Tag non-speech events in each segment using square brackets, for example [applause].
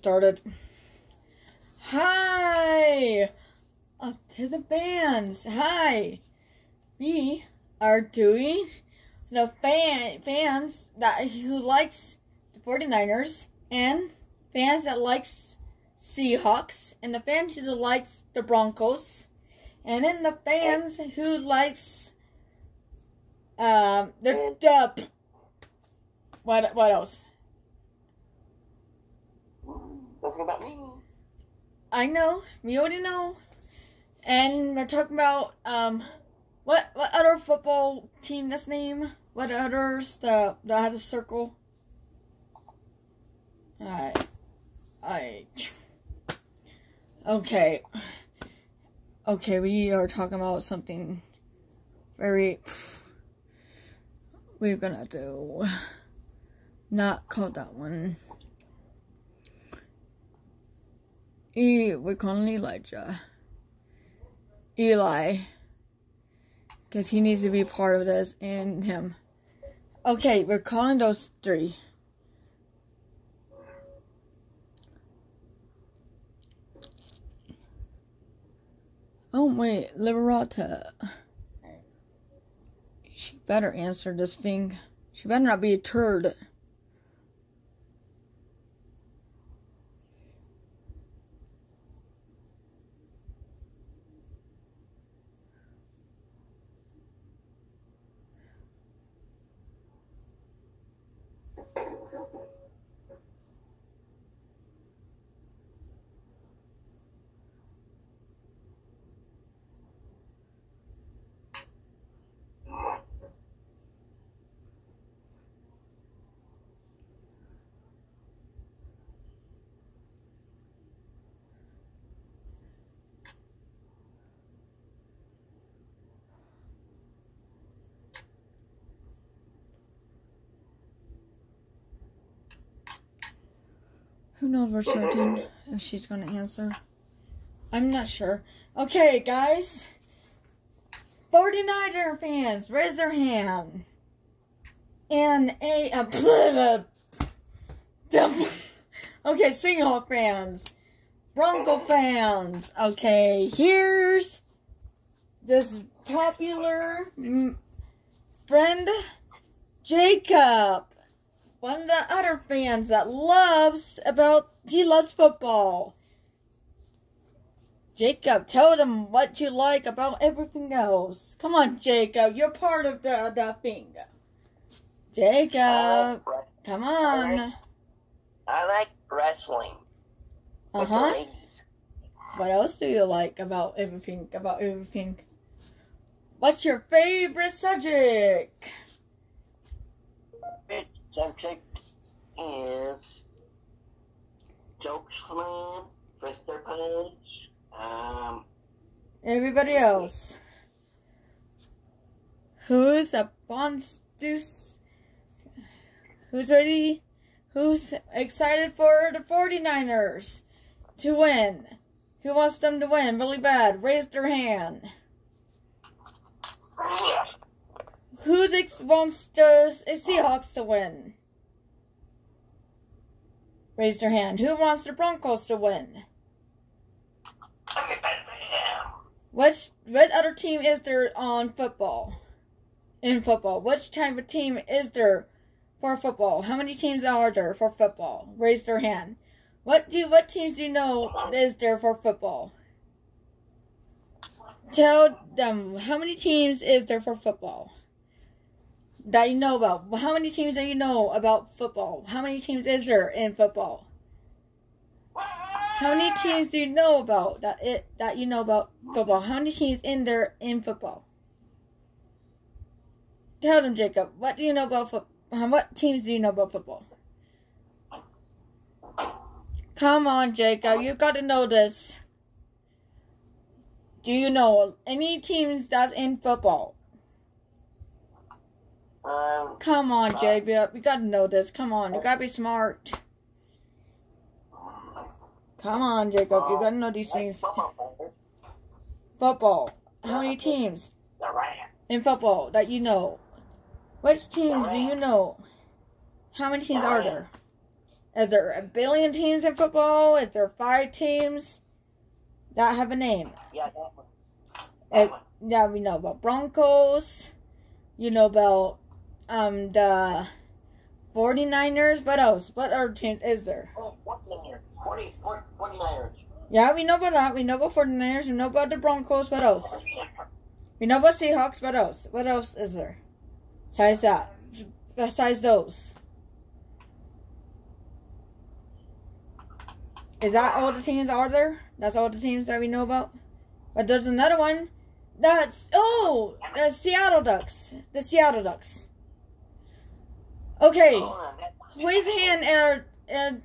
started. Hi! Up to the bands. Hi! We are doing the fan, fans that who likes the 49ers and fans that likes Seahawks and the fans who likes the Broncos and then the fans who likes um the, the what what else? Don't about me. I know. We already know. And we're talking about um what what other football team that's name? What others the that has a circle? Alright. Alright. Okay. Okay, we are talking about something very we're gonna do not call that one. E, we're calling Elijah. Eli. Because he needs to be part of this and him. Okay, we're calling those three. Oh, wait, Liberata. She better answer this thing. She better not be a turd. Who knows for certain if she's going to answer? I'm not sure. Okay, guys. 49er fans, raise their hand. And a... Uh, [laughs] okay, Seahawk fans. Bronco fans. Okay, here's this popular friend, Jacob one of the other fans that loves about he loves football. Jacob, tell them what you like about everything else. Come on, Jacob, you're part of the the thing. Jacob, like, come on. I like, I like wrestling. Uh huh. What else do you like about everything? About everything. What's your favorite subject? Subject is joke slam, Twister punch, um. Everybody else. Who's a Bonstus? Who's ready? Who's excited for the 49ers to win? Who wants them to win really bad? Raise their hand. Who wants the eh, Seahawks to win? Raise their hand. Who wants the Broncos to win? Which what other team is there on football? In football, which type of team is there for football? How many teams are there for football? Raise their hand. What do what teams do you know is there for football? Tell them how many teams is there for football? That you know about? How many teams do you know about football? How many teams is there in football? How many teams do you know about that it that you know about football? How many teams in there in football? Tell them, Jacob. What do you know about football? What teams do you know about football? Come on, Jacob. You got to know this. Do you know any teams that's in football? Um, Come on, JB. You gotta know this. Come on. You gotta be smart. Come on, Jacob. You gotta know these things. Football. How many teams in football that you know? Which teams do you know? How many teams are there? Is there a billion teams in football? Is there five teams that have a name? Yeah, that. That one. yeah, we know about Broncos. You know about um the 49ers. What else? What other teams is there? Oh, 49ers. 40, 40, 49ers. Yeah, we know about that. We know about 49ers. We know about the Broncos. What else? We know about Seahawks. What else? What else is there? Besides that. Besides those. Is that all the teams are there? That's all the teams that we know about? But there's another one. That's, oh, the Seattle Ducks. The Seattle Ducks. Okay. Raise a hand and, and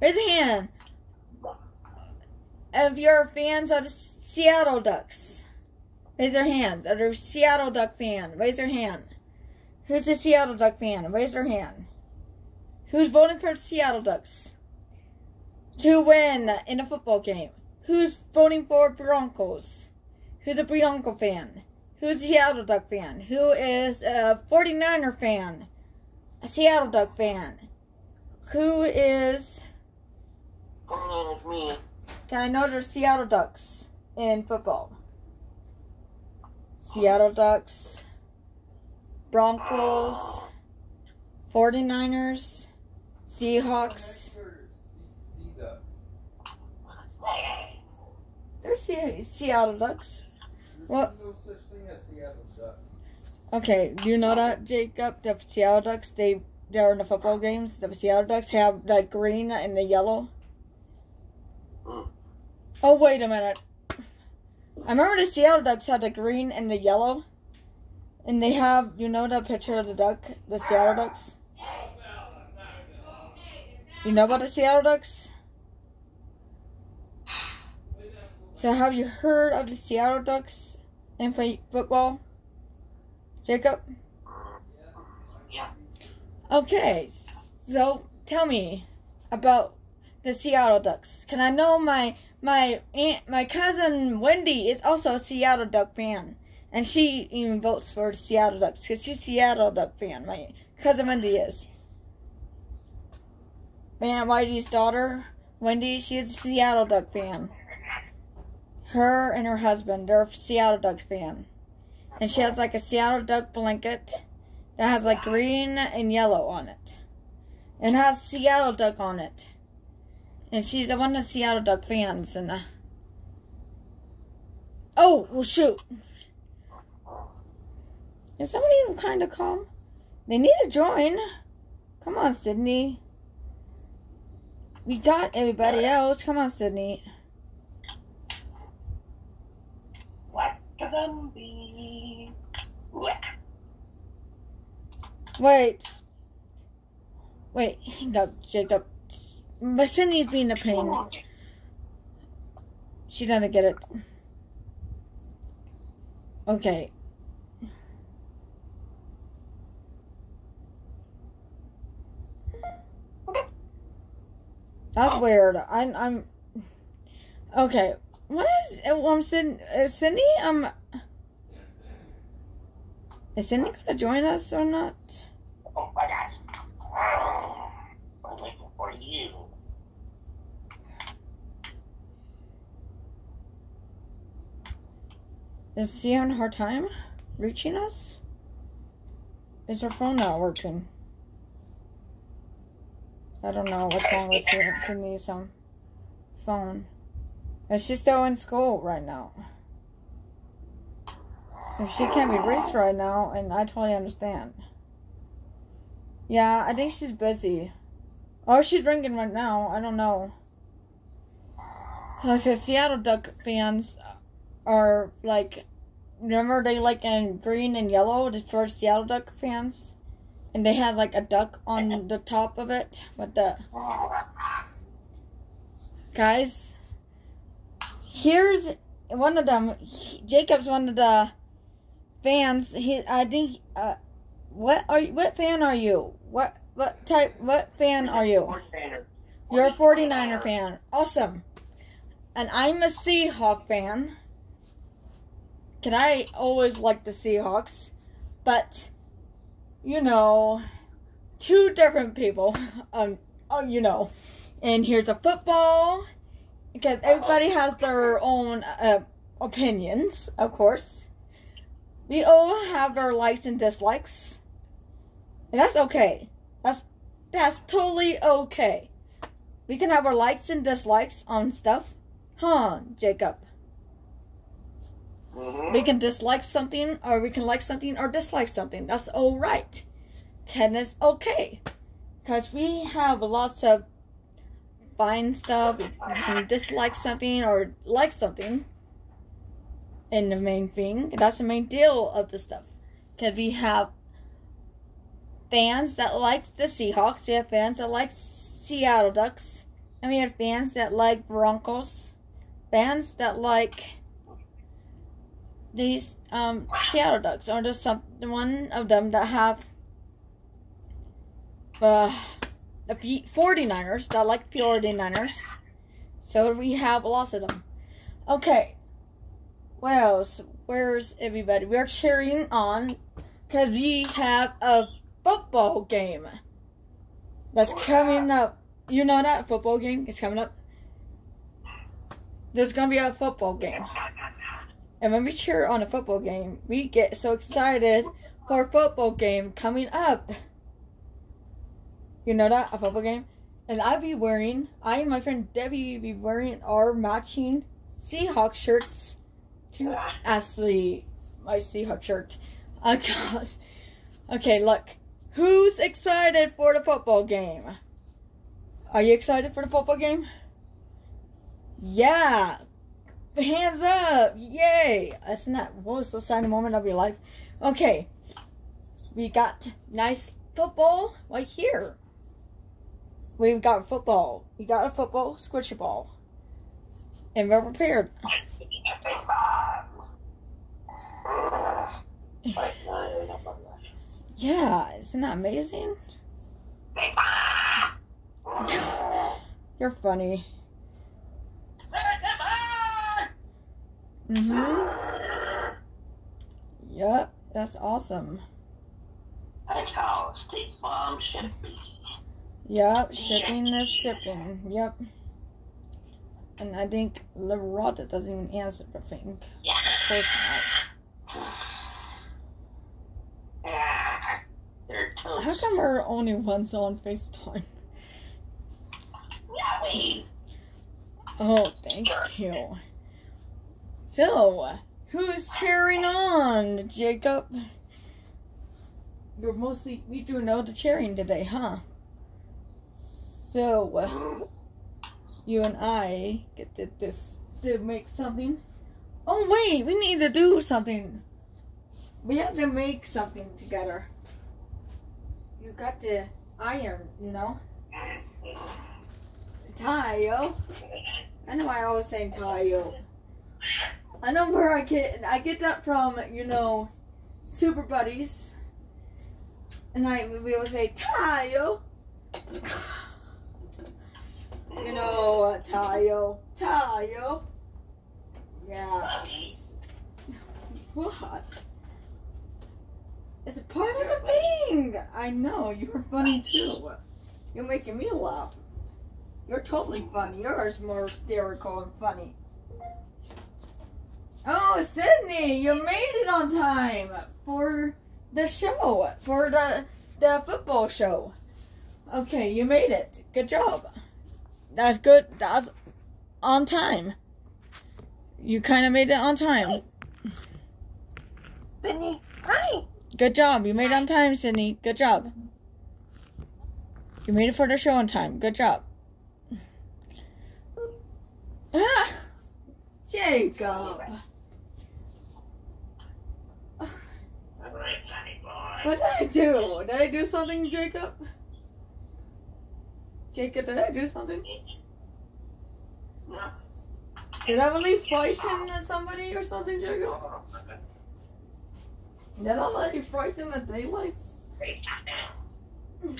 raise a hand if you're fans of the Seattle Ducks. Raise their hands. Are there Seattle Duck fan? Raise their hand. Who's the Seattle Duck fan? Raise their hand. Who's voting for the Seattle Ducks to win in a football game? Who's voting for Broncos? Who's a Bronco fan? Who's a Seattle Duck fan? Who is a 49er fan? A Seattle Duck fan. Who is 49ers me. can I know there's Seattle Ducks in football? Seattle Ducks, Broncos, 49ers, Seahawks. There's Se- Seattle Ducks. What? No such thing as Seattle Ducks. Okay, do you know that, Jacob? The Seattle Ducks, they, they're in the football games. The Seattle Ducks have the green and the yellow. Mm. Oh, wait a minute. I remember the Seattle Ducks had the green and the yellow. And they have, you know the picture of the duck? The Seattle Ducks? You know about the Seattle Ducks? So have you heard of the Seattle Ducks in football? Jacob? Yeah. Okay, so tell me about the Seattle Ducks. Can I know my my aunt, my cousin Wendy is also a Seattle Duck fan, and she even votes for the Seattle Ducks because she's a Seattle Duck fan. My cousin Wendy is. My Aunt Whitey's daughter, Wendy, she's a Seattle Duck fan. Her and her husband, they're a Seattle Ducks fan. And she has like a Seattle Duck blanket that has like green and yellow on it. And has Seattle Duck on it. And she's one of the Seattle Duck fans. And uh... oh, well, shoot. Is somebody kind of calm? They need to join. Come on, Sidney. We got everybody else. Come on, Sidney. Like a zombie. Wait. Wait, hang up, Jacob. But Sidney's being a pain. She doesn't get it. Okay. That's weird. I'm. I'm. Okay. What is? Uh, Sidney. Um. Is Sidney gonna join us or not? Oh my gosh. I'm waiting for you. Is she having a hard time reaching us? Is her phone not working? I don't know what's wrong with [laughs] Sidney's um, phone. Is she still in school right now? She can't be reached right now, and I totally understand. Yeah, I think she's busy. Or she's drinking right now. I don't know. I said, Seattle Duck fans are like remember they like in green and yellow the first Seattle Duck fans and they had like a duck on the top of it with the guys here's one of them Jacob's one of the fans he I think uh what are you what fan are you what what type what fan are you 49ers. you're a 49er fan. Awesome. And I'm a Seahawk fan. Can I always like the Seahawks? But, you know, two different people. [laughs] Um, oh, you know. And here's a football because everybody has their own uh, opinions, of course. We all have our likes and dislikes. And that's okay. That's that's totally okay. We can have our likes and dislikes on stuff. Huh, Jacob? Mm-hmm. We can dislike something, or we can like something, or dislike something. That's all right. And it's okay. Because we have lots of fine stuff. We can dislike something or like something. And the main thing, that's the main deal of the stuff. Because we have fans that like the Seahawks. We have fans that like Seattle Ducks. And we have fans that like Broncos. Fans that like these um, Seattle Ducks, or just some one of them that have uh, the 49ers that like 49ers. So we have lots of them. Okay, what else? Where's everybody? We're cheering on because we have a football game that's coming up. You know that football game is coming up. There's gonna be a football game. And when we cheer on a football game, we get so excited for a football game coming up. You know that? A football game? And I'll be wearing, I and my friend Debbie will be wearing our matching Seahawks shirts to Ashley, my Seahawk shirt. Oh, gosh. Okay, look. Who's excited for the football game? Are you excited for the football game? Yeah. Hands up! Yay! Isn't that most exciting moment of your life? Okay, we got nice football right here. We've got football. We got a football, squishy ball, and we're prepared. [sighs] Yeah, isn't that amazing? [laughs] You're funny. Mm-hmm. Yep, that's awesome. That's how State Farm should be. Yep, shipping is shipping. Yep. And I think Loretta doesn't even answer the thing. Yeah. Of course not. Yeah. They're How come we're only ones on FaceTime? Yummy. Oh, thank you. So, who's cheering on, Jacob? You're mostly, we do know the cheering today, huh? So, you and I get to this to make something. Oh wait, we need to do something. We have to make something together. You got the iron, you know. Tie, yo. I know I always say tie, yo. I know where I get I get that from, you know, Super Buddies. And I we always say tie, yo. You know, Tayo. Tayo. Yeah. What? It's a part of the thing. I know. You're funny too. You're making me laugh. You're totally funny. Yours more hysterical and funny. Oh, Sidney, you made it on time for the show, for the the football show. Okay, you made it. Good job. That's good. That's on time. You kind of made it on time. Sidney, hi. Good job. You made it on time, Sidney. Good job. You made it for the show on time. Good job. Ah, [laughs] Jacob. All right, Johnny boy. What did I do? Did I do something, Jacob? Jacob, did I do something? No. Did I really frighten somebody or something, Jacob? Did I let you frighten the daylights? Hey, stop now.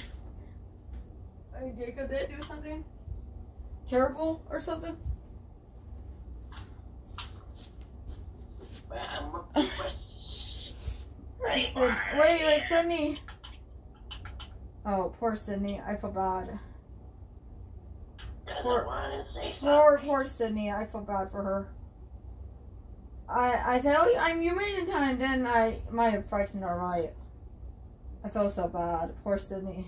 Hey, Jacob, did I do something terrible or something? Well, I'm looking for I said, wait, wait, Sidney. Oh, poor Sidney. I feel bad. Poor- I wanted to say Poor, poor Sidney. I feel bad for her. I I tell you, I'm it in time. Then I might have frightened her right. I feel so bad. Poor Sidney.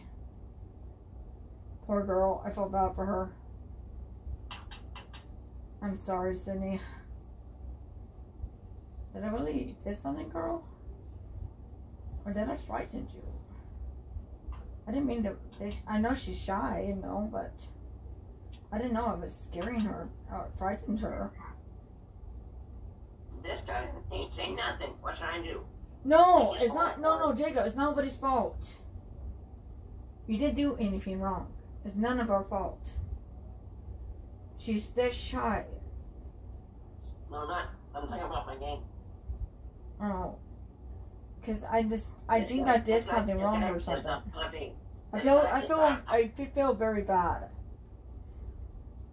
Poor girl. I feel bad for her. I'm sorry, Sidney. Did I really did something, girl? Or did I frighten you? I didn't mean to. I know she's shy, you know, but I didn't know I was scaring her or frightened her. This guy ain't saying nothing. What should I do? No, it's not. No, no, Jacob. It's nobody's fault. You didn't do anything wrong. It's none of our fault. She's this shy. No, I'm not. I'm talking about my game. Oh, because I just I This think guy- I did something this wrong or something. I feel I feel I feel very bad.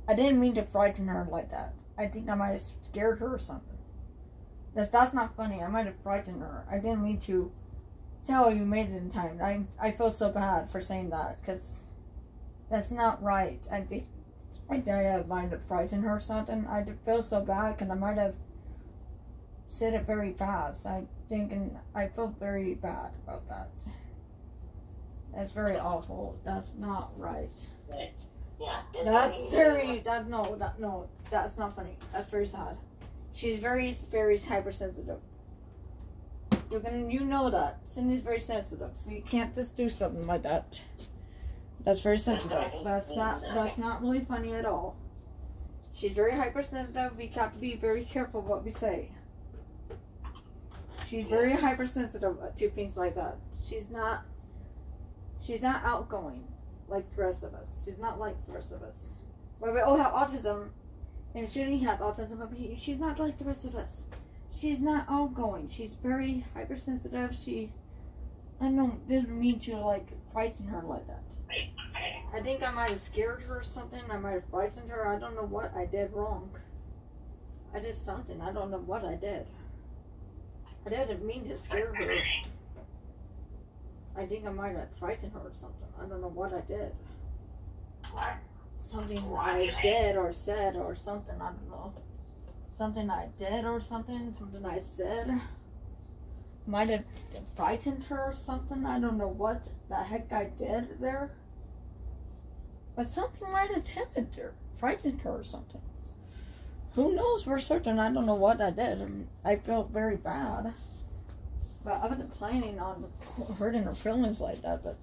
I didn't mean to frighten her like that. I think I might have scared her or something. That's that's not funny. I might have frightened her. I didn't mean to tell you made it in time. I I feel so bad for saying that because that's not right. I think I think I might have frightened her or something. I feel so bad because I might have said it very fast. I think and I feel very bad about that. That's very awful. That's not right. Yeah. That's very that no that no that's not funny. That's very sad. She's very very hypersensitive. You can you know that Cindy's very sensitive. You can't just do something like that. That's very sensitive. That's not that's not really funny at all. She's very hypersensitive. We have to be very careful what we say. She's very hypersensitive to things like that. She's not. She's not outgoing like the rest of us. She's not like the rest of us. Well, we all have autism, and Judy has autism, but he- she's not like the rest of us. She's not outgoing. She's very hypersensitive. She, I don't didn't mean to like frighten her like that. I think I might have scared her or something. I might have frightened her. I don't know what I did wrong. I did something. I don't know what I did. I didn't mean to scare her. I think I might have frightened her or something. I don't know what I did. Something I did or said or something. I don't know. Something I did or something. Something I said. Might have frightened her or something. I don't know what the heck I did there. But something might have timid her, frightened her or something. Who knows for certain? I don't know what I did. I felt very bad. But I wasn't planning on hurting her feelings like that. But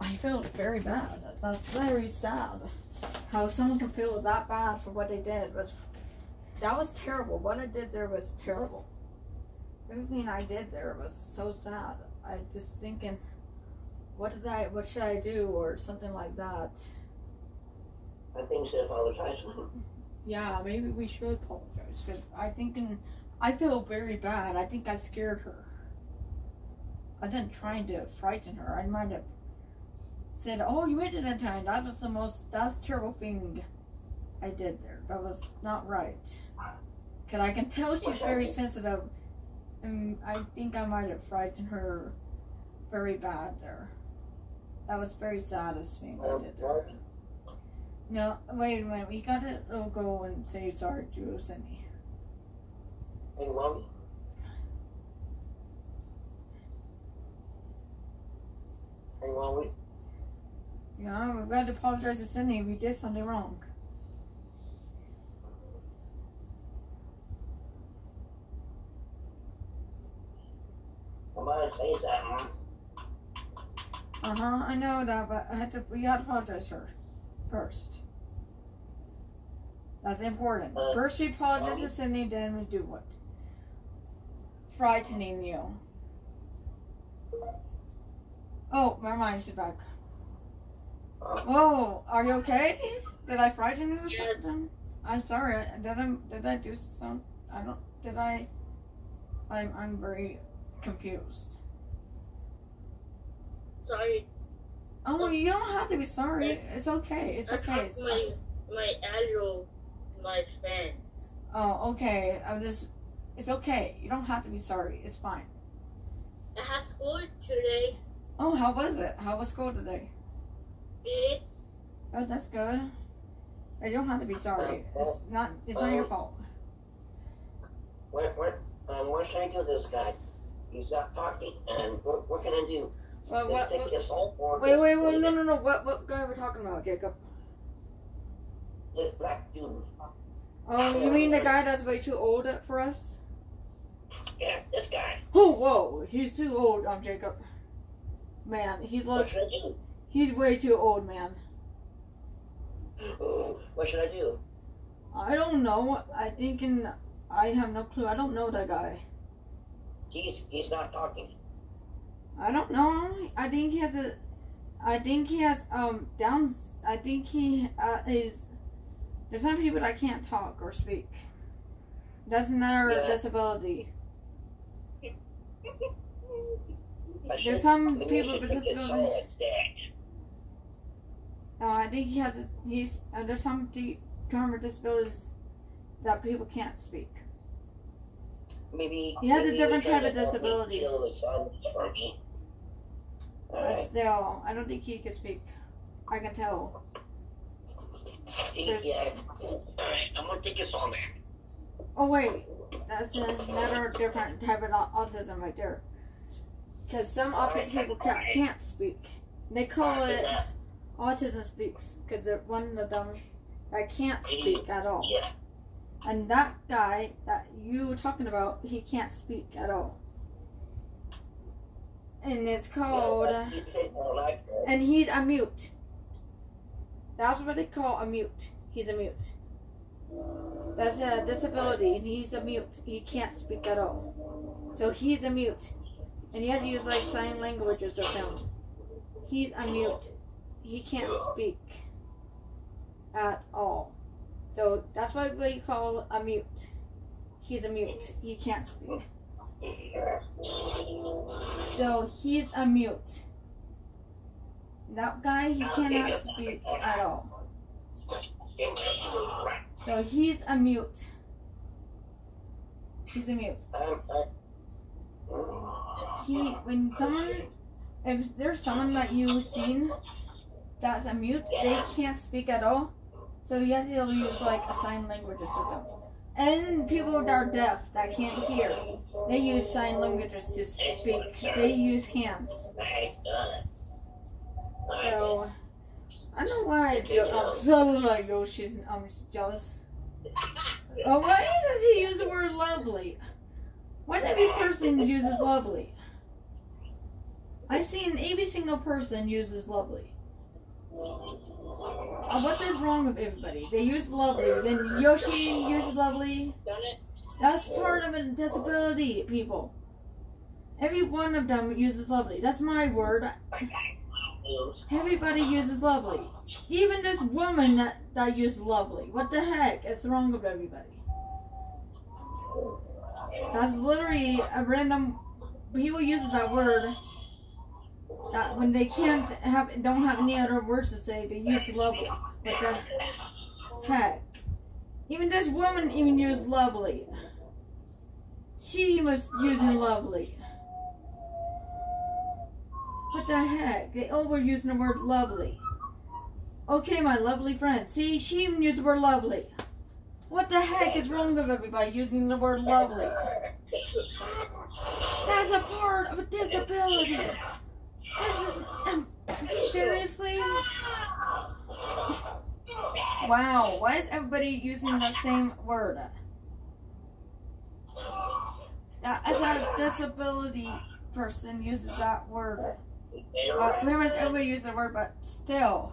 I felt very bad. That's very sad. How someone can feel that bad for what they did. But that was terrible. What I did there was terrible. Everything I did there was so sad. I just thinking, what did I, what should I do, or something like that. I think you should apologize. [laughs] Yeah, maybe we should apologize because I thinking I feel very bad. I think I scared her. I didn't try to frighten her. I might have said, "Oh, you it in time." That was the most. That's terrible thing I did there. That was not right. Cause I can tell she's very sensitive, and I think I might have frightened her very bad there. That was very saddest thing I did there. No, wait a minute. We gotta go and say sorry to Cindy. Hey, mommy. Hey, mommy. Yeah, we gotta apologize to Cindy. We did something wrong. I'm gonna say something. Uh huh. I know that, but I had to. We gotta apologize her first. That's important. Uh, First, we apologize to Cindy. Then we do what? Frightening you. Oh, my mind. She's back. Whoa, are you okay? Did I frighten you or something? I'm sorry. Did I did I do some? I don't. Did I? I'm I'm very confused. Sorry, Oh, you don't have to be sorry. It's okay. It's okay. It's my my annual my friends. Oh, okay. I'm just. It's okay. You don't have to be sorry. It's fine. I had school today. Oh, how was it? How was school today? Good. Oh, that's good. I don't have to be sorry. It's not. It's not your fault. What, what, um, what should I do this guy? He's not talking, and what, what can I do? Well, what, what, wait, wait, wait, no, no, no. What, what guy are we talking about, Jacob? This black dude. Oh, you mean the guy that's way too old for us? Yeah, this guy. Oh, whoa, he's too old, um, Jacob. Man, he looks. What should I do? He's way too old, man. Ooh, what should I do? I don't know. I think in. I have no clue. I don't know that guy. He's he's not talking. I don't know. I think he has a. I think he has um downs. I think he uh, is. There's some people that can't talk or speak. That's not a Yeah. disability. There's some people with take his disability. soul instead. No, I think he has. A, he's uh, there's some term of disabilities that people can't speak. Maybe He has a different type of disability. Kill the silence for me. But Alright. still, I don't think he can speak. I can tell. there's- Yeah. Alright, I'm gonna take his soul now. Oh wait, that's another different type of autism right there. Because some autistic people can't, can't speak. They call it autism speaks because they're one of them that can't speak at all. And that guy that you were talking about, he can't speak at all. And it's called, Yeah, you take my life, bro. and he's a mute. That's what they call a mute. He's a mute. That's a disability, and he's a mute. He can't speak at all. So he's a mute. And he has to use like sign languages or something. He's a mute. He can't speak at all. So that's why we call a mute. He's a mute. He can't speak. So he's a mute. That guy, he cannot speak at all. So he's a mute. He's a mute. He, when someone, if there's someone that you've seen that's a mute, they can't speak at all. So you have to use like a sign language or something. And people that are deaf that can't hear, they use sign languages to speak. They use hands. So I don't know why I jo- um, [laughs] so like Yoshi's um jealous. [laughs] Oh, why does he use the word lovely? Why does every person uses lovely? I seen every single person uses lovely. Uh, what is wrong with everybody? They use lovely. Then Yoshi uses lovely. Done it. That's part of a disability, people. Every one of them uses lovely. That's my word. Everybody uses lovely. Even this woman that, that uses lovely. What the heck is wrong with everybody? That's literally a random. People uses that word. That when they can't have, don't have any other words to say, they use lovely. What the heck? Even this woman even used lovely. She was using lovely. What the heck? They all were using the word lovely. Okay, my lovely friend. See, she even used the word lovely. What the heck is wrong with everybody using the word lovely? That's a part of a disability. Um, seriously? Wow, why is everybody using the same word? As a disability person uses that word. Uh, pretty much everybody uses the word, but still.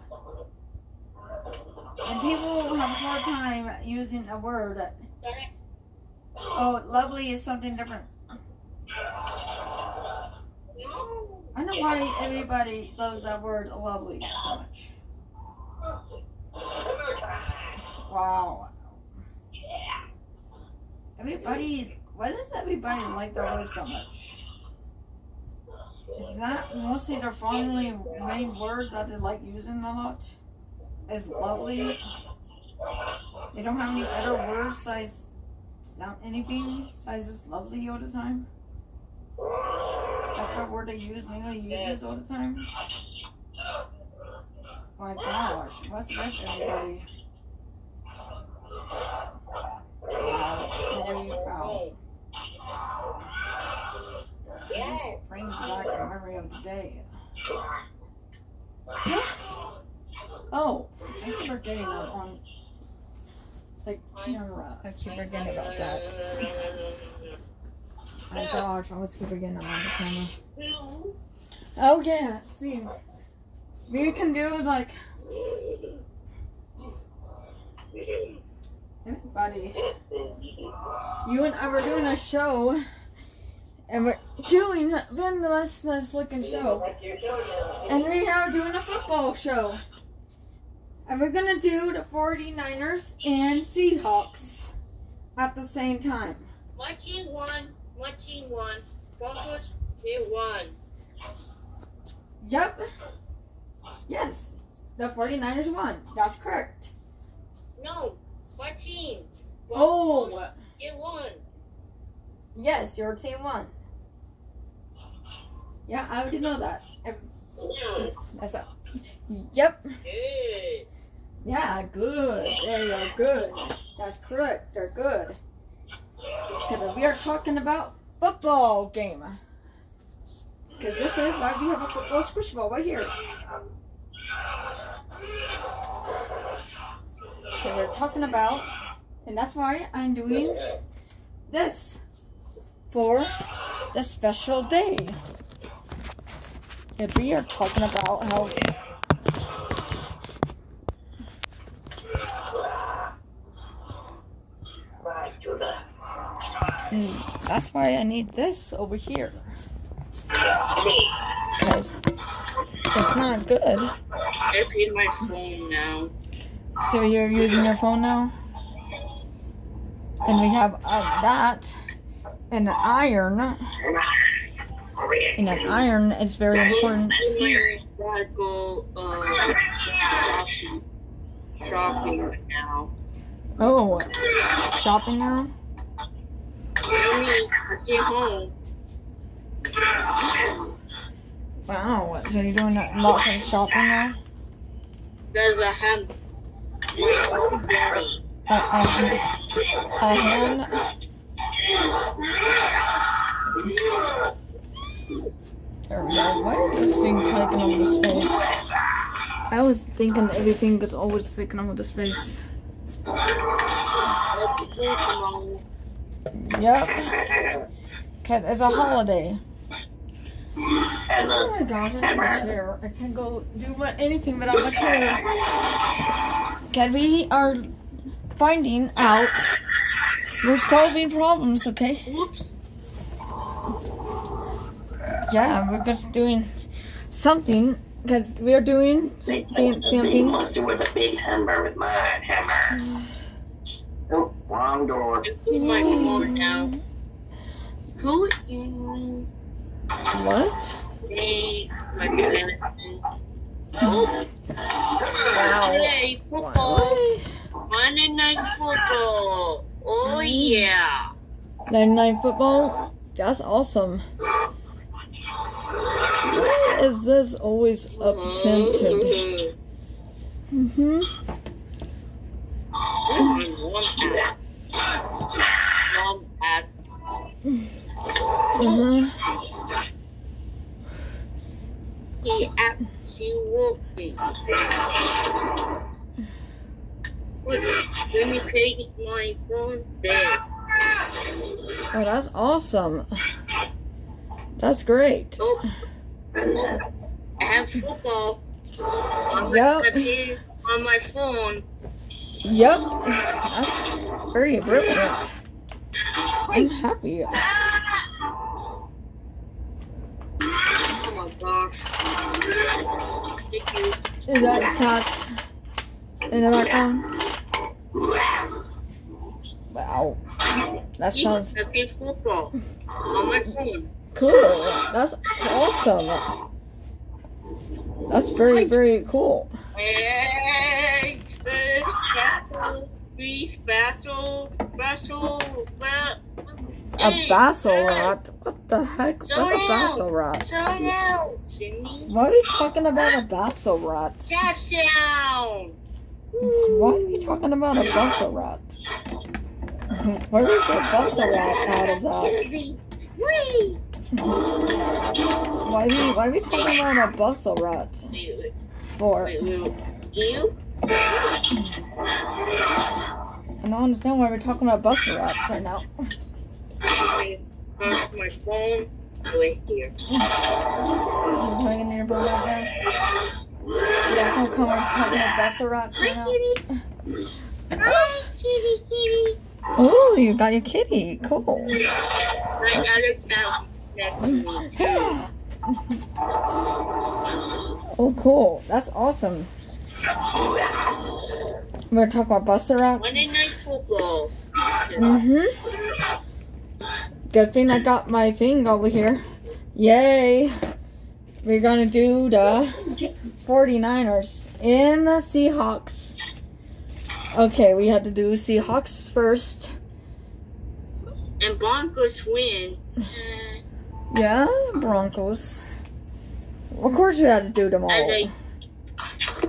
And people have a hard time using a word. Oh, lovely is something different. I don't know why everybody loves that word lovely so much. Wow. Everybody's. Why does everybody like that word so much? Is that mostly their family main words that they like using a lot? Is lovely? They don't have any other words besides sound anything just lovely all the time? That's the word they use, mainly uses all the time? my gosh, what's with everybody? Wow. It Yes. just brings back a memory of the day. Oh, I keep forgetting I'm on the camera. I keep forgetting about that. My gosh, I always keep forgetting on the camera. Oh yeah, see. We can do like everybody. You and I were doing a show and we're doing been the most nice looking show. And we are doing a football show. And we're gonna do the 49ers and Seahawks at the same time. My team won. My team won. Broncos, they won. Yep. Yes. The 49ers won. That's correct. No, my team. Oh, Broncos, they won. yes, your team won. Yeah, I already know that. That's a, yep. Hey. Yeah, good. They are good. That's correct. They're good. Because we are talking about football game. Because this is why we have a football squish ball right here. Okay, we're talking about, and that's why I'm doing this for the special day. We are talking about how Right to the Mm, that's why I need this over here. Because it's not good. I paid my phone now. So you're using your phone now? And we have uh, that and an iron. And an iron is very important. Gotta go uh, shopping. shopping now. Oh, shopping now? I stay home. Wow, so you're doing lots of shopping now? There's a hand. A, a, a hand? There we go. Why is this thing taking over the space? I was thinking everything is always taking over the space. Let's go tomorrow. Yep. Cause it's a holiday. Oh my gosh, I need my chair. I can't go do anything without my chair. Okay, we are finding out. We're solving problems, okay? Oops. Yeah, uh, we're just doing something because we are doing big Sam- Samping. monster with a big hammer with my hammer. [sighs] Oh, wrong door. I put my phone now. Who? What? Hey, my parents. Oh, Wow. Hey, football. What? Monday night football. Oh yeah. 99 football? That's awesome. Why is this always up tinted? Mm-hmm. Mm-hmm. he. Wait, let me take my phone best. Oh, that's awesome. That's great. Oh, I have football on my, Yep. computer- on my phone. Yep. That's very brilliant. I'm happy. Ah! Oh my gosh. Thank you. Is that cat in the background? Wow. That sounds I play football on my phone. Cool. That's awesome. That's very, very cool. Hey, special, be special, special, A basilot? What What the heck? What's a down. basil rat? Slow down, Cindy. Why are you talking about a basil rat? Touchdown. Why are you talking about a basil rat? Where did we get basil rat out of that? Whee! Why are we, why are we talking about a basil rat wait, for? You? I don't understand why we're talking about basil rats right now. I my phone right here. You playing in your right now? You guys don't come we're talking about basil rats right Hi, now? kitty. Hi, kitty, kitty. Oh, you got your kitty. Cool. My other cat next to me, too. Oh, cool. That's awesome. We're talking about basil rats. Monday Night Football. Mm-hmm. Good thing I got my thing over here. Yay. We're gonna do the 49ers in the Seahawks. Okay, we had to do Seahawks first. And Broncos win. [laughs] Yeah, Broncos. Of course we had to do them all. I-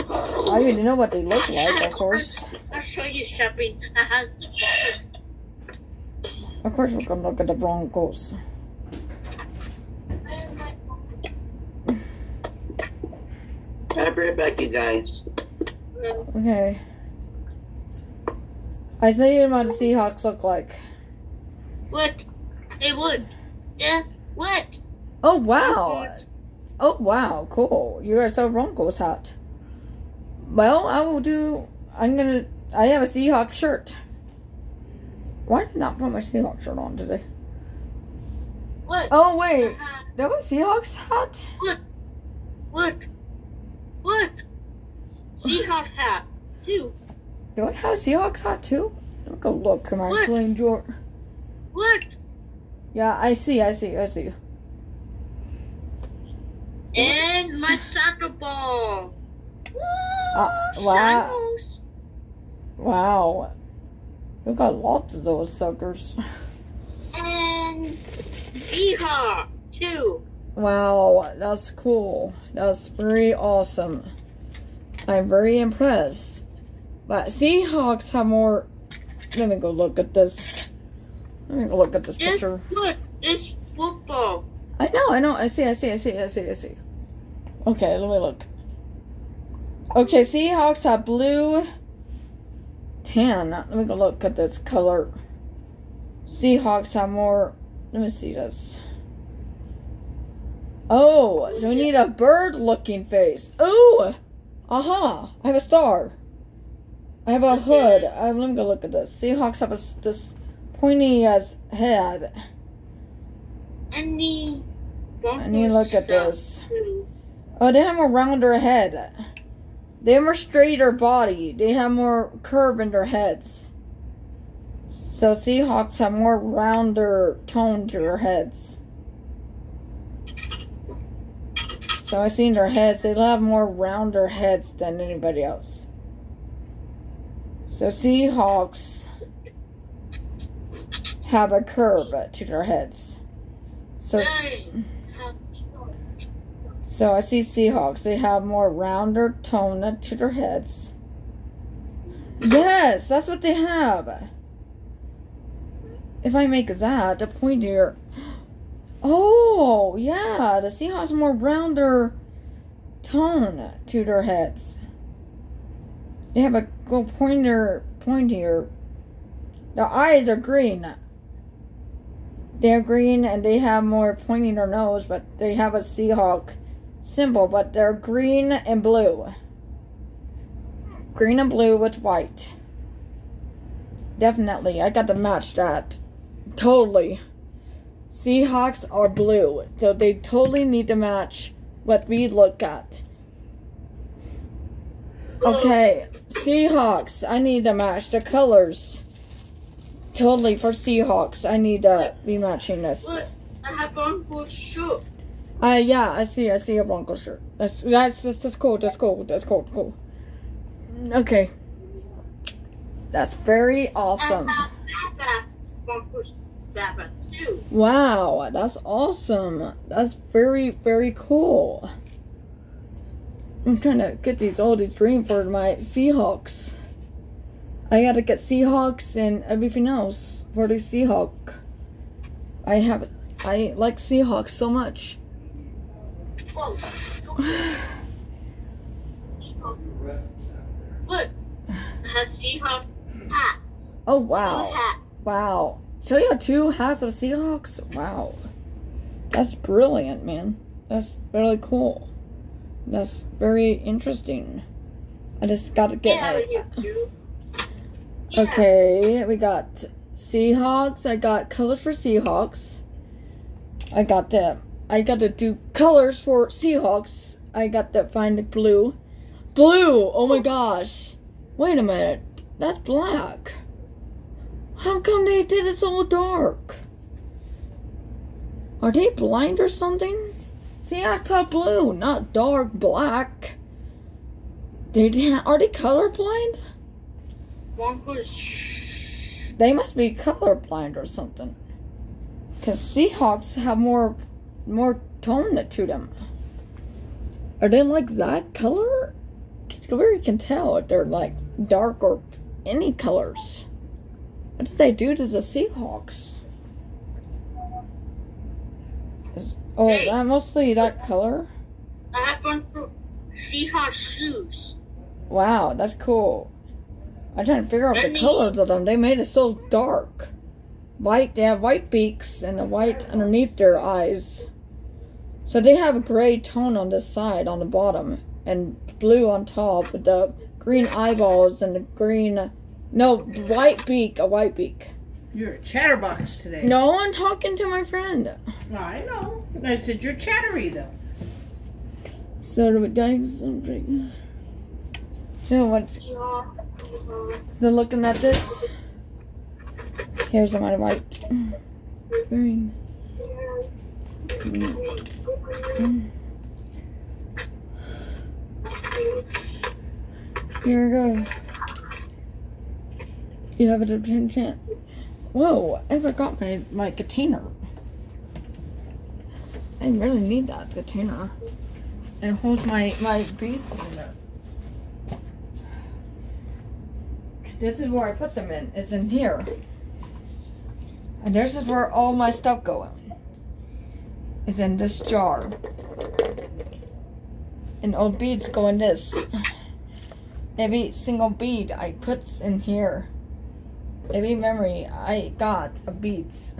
I already know what they look like, of course. I'll show you something. I have Of course we're gonna look at the Broncos. I'll be right back, you guys. Okay. I tell you what the Seahawks look like. What? They would. Yeah, what? Oh wow! Oh wow, cool. You guys have Broncos hat. Well, I will do. I'm gonna. I have a Seahawks shirt. Why did I not put my Seahawks shirt on today? What? Oh wait, Uh-huh. that was Seahawks hat. Look, look, look. Seahawks hat, too. Do I have a Seahawks hat too? Let me go look. Come on? Clean George. What? Yeah, I see. I see. I see. And my soccer ball. Woo! Uh, wow. Wow. You got lots of those suckers. And Seahawks, too. Wow, that's cool. That's very awesome. I'm very impressed. But Seahawks have more. Let me go look at this. Let me look at this This, picture. look, this football. I know, I know. I see, I see, I see, I see, I see. Okay, let me look. Okay, Seahawks have blue, tan. Let me go look at this color. Seahawks have more. Let me see this. Oh, so we need a bird looking face. Ooh! Aha! I have a star. I have a hood. Uh, let me go look at this. Seahawks have a, this pointy head. And Broncos I need look at this. Oh, they have a rounder head. They have a straighter body. They have more curve in their heads. So Seahawks have more rounder tone to their heads. So I seen their heads. They have more rounder heads than anybody else. So Seahawks have a curve to their heads. So. So I see Seahawks. They have more rounder tone to their heads. Yes, that's what they have. If I make that, the pointier. Oh, yeah, the Seahawks more rounder tone to their heads. They have a go pointer, pointier. Their eyes are green. They are green and they have more pointy in their nose, but they have a Seahawk symbol, but they're green and blue. Green and blue with white. Definitely. I got to match that. Totally. Seahawks are blue, so they totally need to match what we look at. Okay, Seahawks. I need to match the colors. Totally for Seahawks. I need to be matching this. Look, I have Broncos shirt. Uh, yeah, I see. I see a Broncos shirt. That's that's that's, that's cool. That's cool. That's cool. Cool. Okay. That's very awesome. I have, I got Broncos Baba too. Wow, that's awesome. That's very, very cool. I'm trying to get these all these green for my Seahawks. I gotta get Seahawks and everything else for the Seahawk. I have I like Seahawks so much. Whoa. [sighs] Look, it has Seahawks hats. Oh wow. hats. Wow. So you have two hats of Seahawks? Wow. That's brilliant, man. That's really cool. That's very interesting. I just gotta get Yeah, my you do. Yeah. Okay, we got Seahawks. I got colors for Seahawks. I got the I got to do colors for Seahawks. I got to find the blue. Blue! Oh my gosh. Wait a minute. That's black. How come they did it so dark? Are they blind or something? See, I thought blue, not dark black. They are they colorblind? Broncos. They must be colorblind or something. Cause Seahawks have more more tone to them. Are they like that color? Where you can tell if they're like dark or any colors. What did they do to the Seahawks? Is, oh, is that mostly that color? I have one for Seahawks shoes. Wow, that's cool. I'm trying to figure out the colors of them. They made it so dark. White, they have white beaks and a white underneath their eyes. So they have a gray tone on this side, on the bottom, and blue on top with the green eyeballs and the green, no, white beak, a white beak. You're a chatterbox today. No, I'm talking to my friend. I know. I said you're chattery though. So do we doing something? So what's. They're looking at this. Here's my white. Green. Here we go. You have a detention. Whoa, I forgot my, my container. I really need that container. It holds my, my beads in there. This is where I put them in, is in here. And this is where all my stuff going. in. Is in this jar. And all beads go in this. [laughs] Every single bead I puts in here. Every memory I got of beads.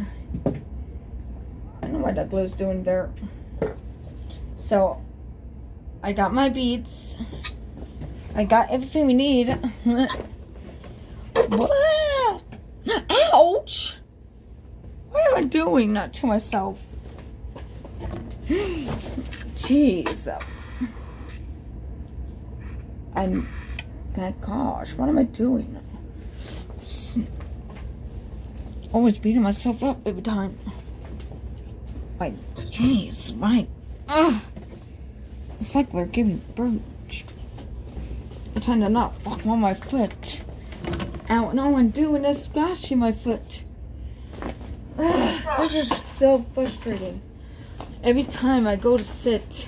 I know what that glue's doing there. So, I got my beads. I got everything we need. [laughs] What? Ouch! What am I doing that to myself? [gasps] Jeez. I'm. My gosh, what am I doing? Always beating myself up every time. My, jeez, my. Ugh. It's like we're giving birth. I'm trying to not walk on my foot. Ow, and all I'm doing is splashing my foot. Ugh, this is so frustrating. Every time I go to sit,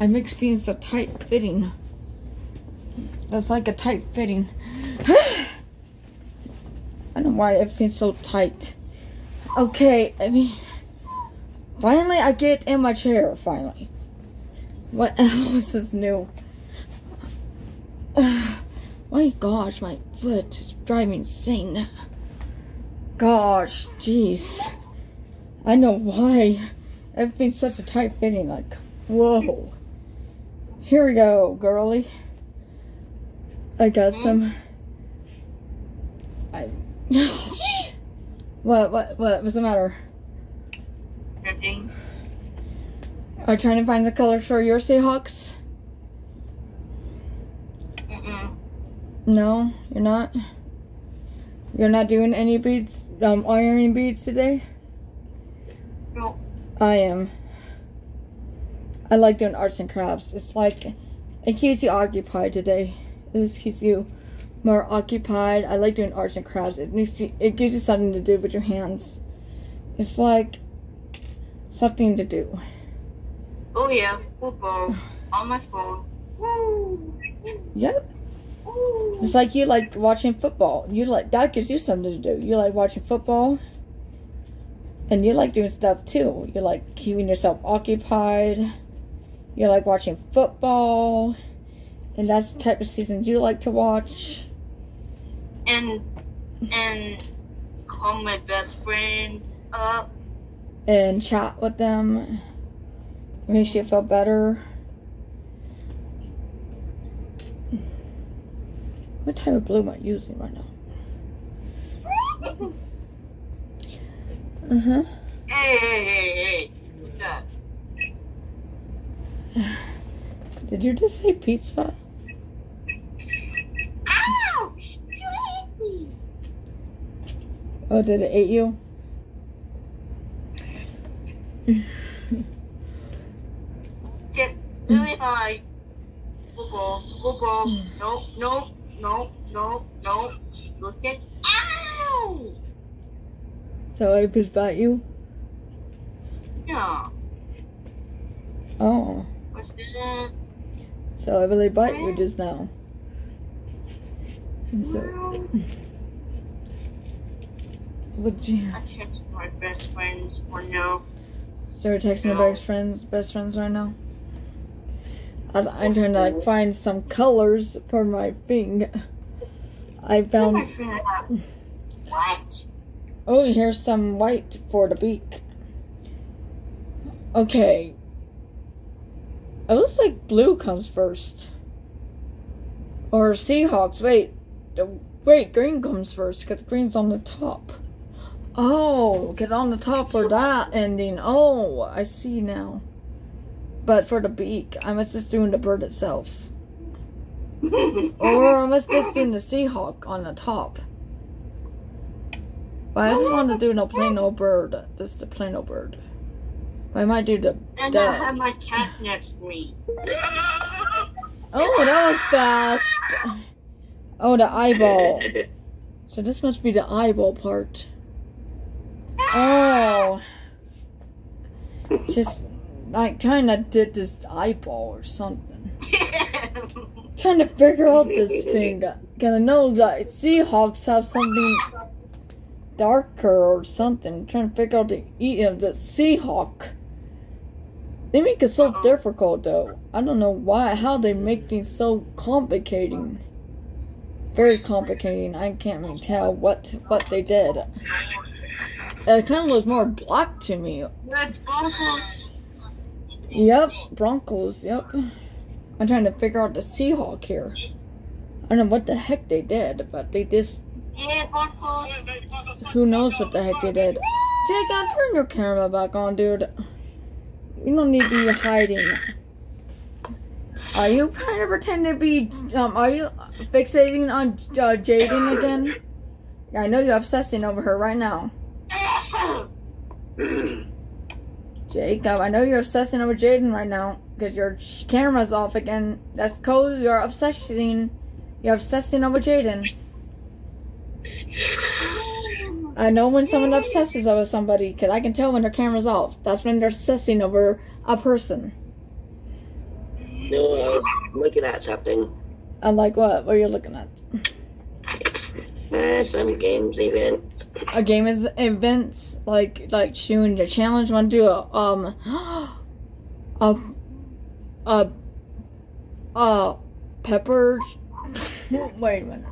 I make feels so tight fitting. That's like a tight fitting. [sighs] I don't know why it feels so tight. Okay, I mean, finally I get in my chair, finally. What [laughs] else is new? [sighs] My gosh, my foot is driving me insane. Gosh, jeez. I know why. Everything's such a tight fitting, like, whoa. Here we go, girly. I got hmm? some. I. [laughs] what, what, what, what's the matter? Nothing. Are you trying to find the colors for your Seahawks? No, you're not. You're not doing any beads, um, ironing beads today. No. I am. I like doing arts and crafts. It's like it keeps you occupied today. It just keeps you more occupied. I like doing arts and crafts. It makes you, it gives you something to do with your hands. It's like something to do. Oh yeah, football on my phone. Woo! Yep. It's like you like watching football. You like that gives you something to do. You like watching football. And you like doing stuff too. You like keeping yourself occupied. You like watching football. And that's the type of seasons you like to watch. And and call my best friends up. And chat with them. Makes you feel better. What type of blue am I using right now? Uh huh. Hey hey hey hey! What's up? Did you just say pizza? Ouch! You hit me. Oh, did it eat you? Get really high. Football, football. No, no, no, no, no. Look at. Ow! So I just bite you? Yeah. Oh. What's that? So I really bite you just now. So, [laughs] would you I text my best friends for now. start texting your best friends, best friends right now? As I'm trying to like find some colors for my thing. I found. What? Oh, here's some white for the beak. Okay. It looks like blue comes first. Or Seahawks. Wait. Wait, green comes first because green's on the top. Oh, get on the top for that ending. Oh, I see now. But for the beak, I must just doing the bird itself. [laughs] Or I must just doing the Seahawk on the top. But I just want to do no plain old bird. Just the plain old bird. But I might do the. and I the have my cat next to me. oh, that was fast. Oh, the eyeball. So this must be the eyeball part. [laughs] Oh. Just like trying to did this eyeball or something. [laughs] Trying to figure out this thing. Cause I know that Seahawks have something darker or something. Trying to figure out the eating of the Seahawk. They make it so Uh-oh. difficult though. I don't know why how they make things so complicating. Very complicating. I can't really tell what what they did. It kind of looks more black to me. Red Broncos. Yep, Broncos. Yep. I'm trying to figure out the Seahawk here. I don't know what the heck they did, but they just who knows what the heck they did. Jake, uh, turn your camera back on, dude. You don't need to be hiding. Are you trying to pretend to be? Um, are you fixating on uh, Jaden again? I know you're obsessing over her right now. [clears throat] Jacob, I know you're obsessing over Jaden right now because your camera's off again. That's code. You're obsessing. You're obsessing over Jaden. I know when someone obsesses over somebody because I can tell when their camera's off. That's when they're obsessing over a person. No, I was looking at something. I'm like, what? What are you looking at? Uh, some games event. A game is events like like shooting the challenge. Want to do a um [gasps] a a a pepper? [laughs] Wait a minute.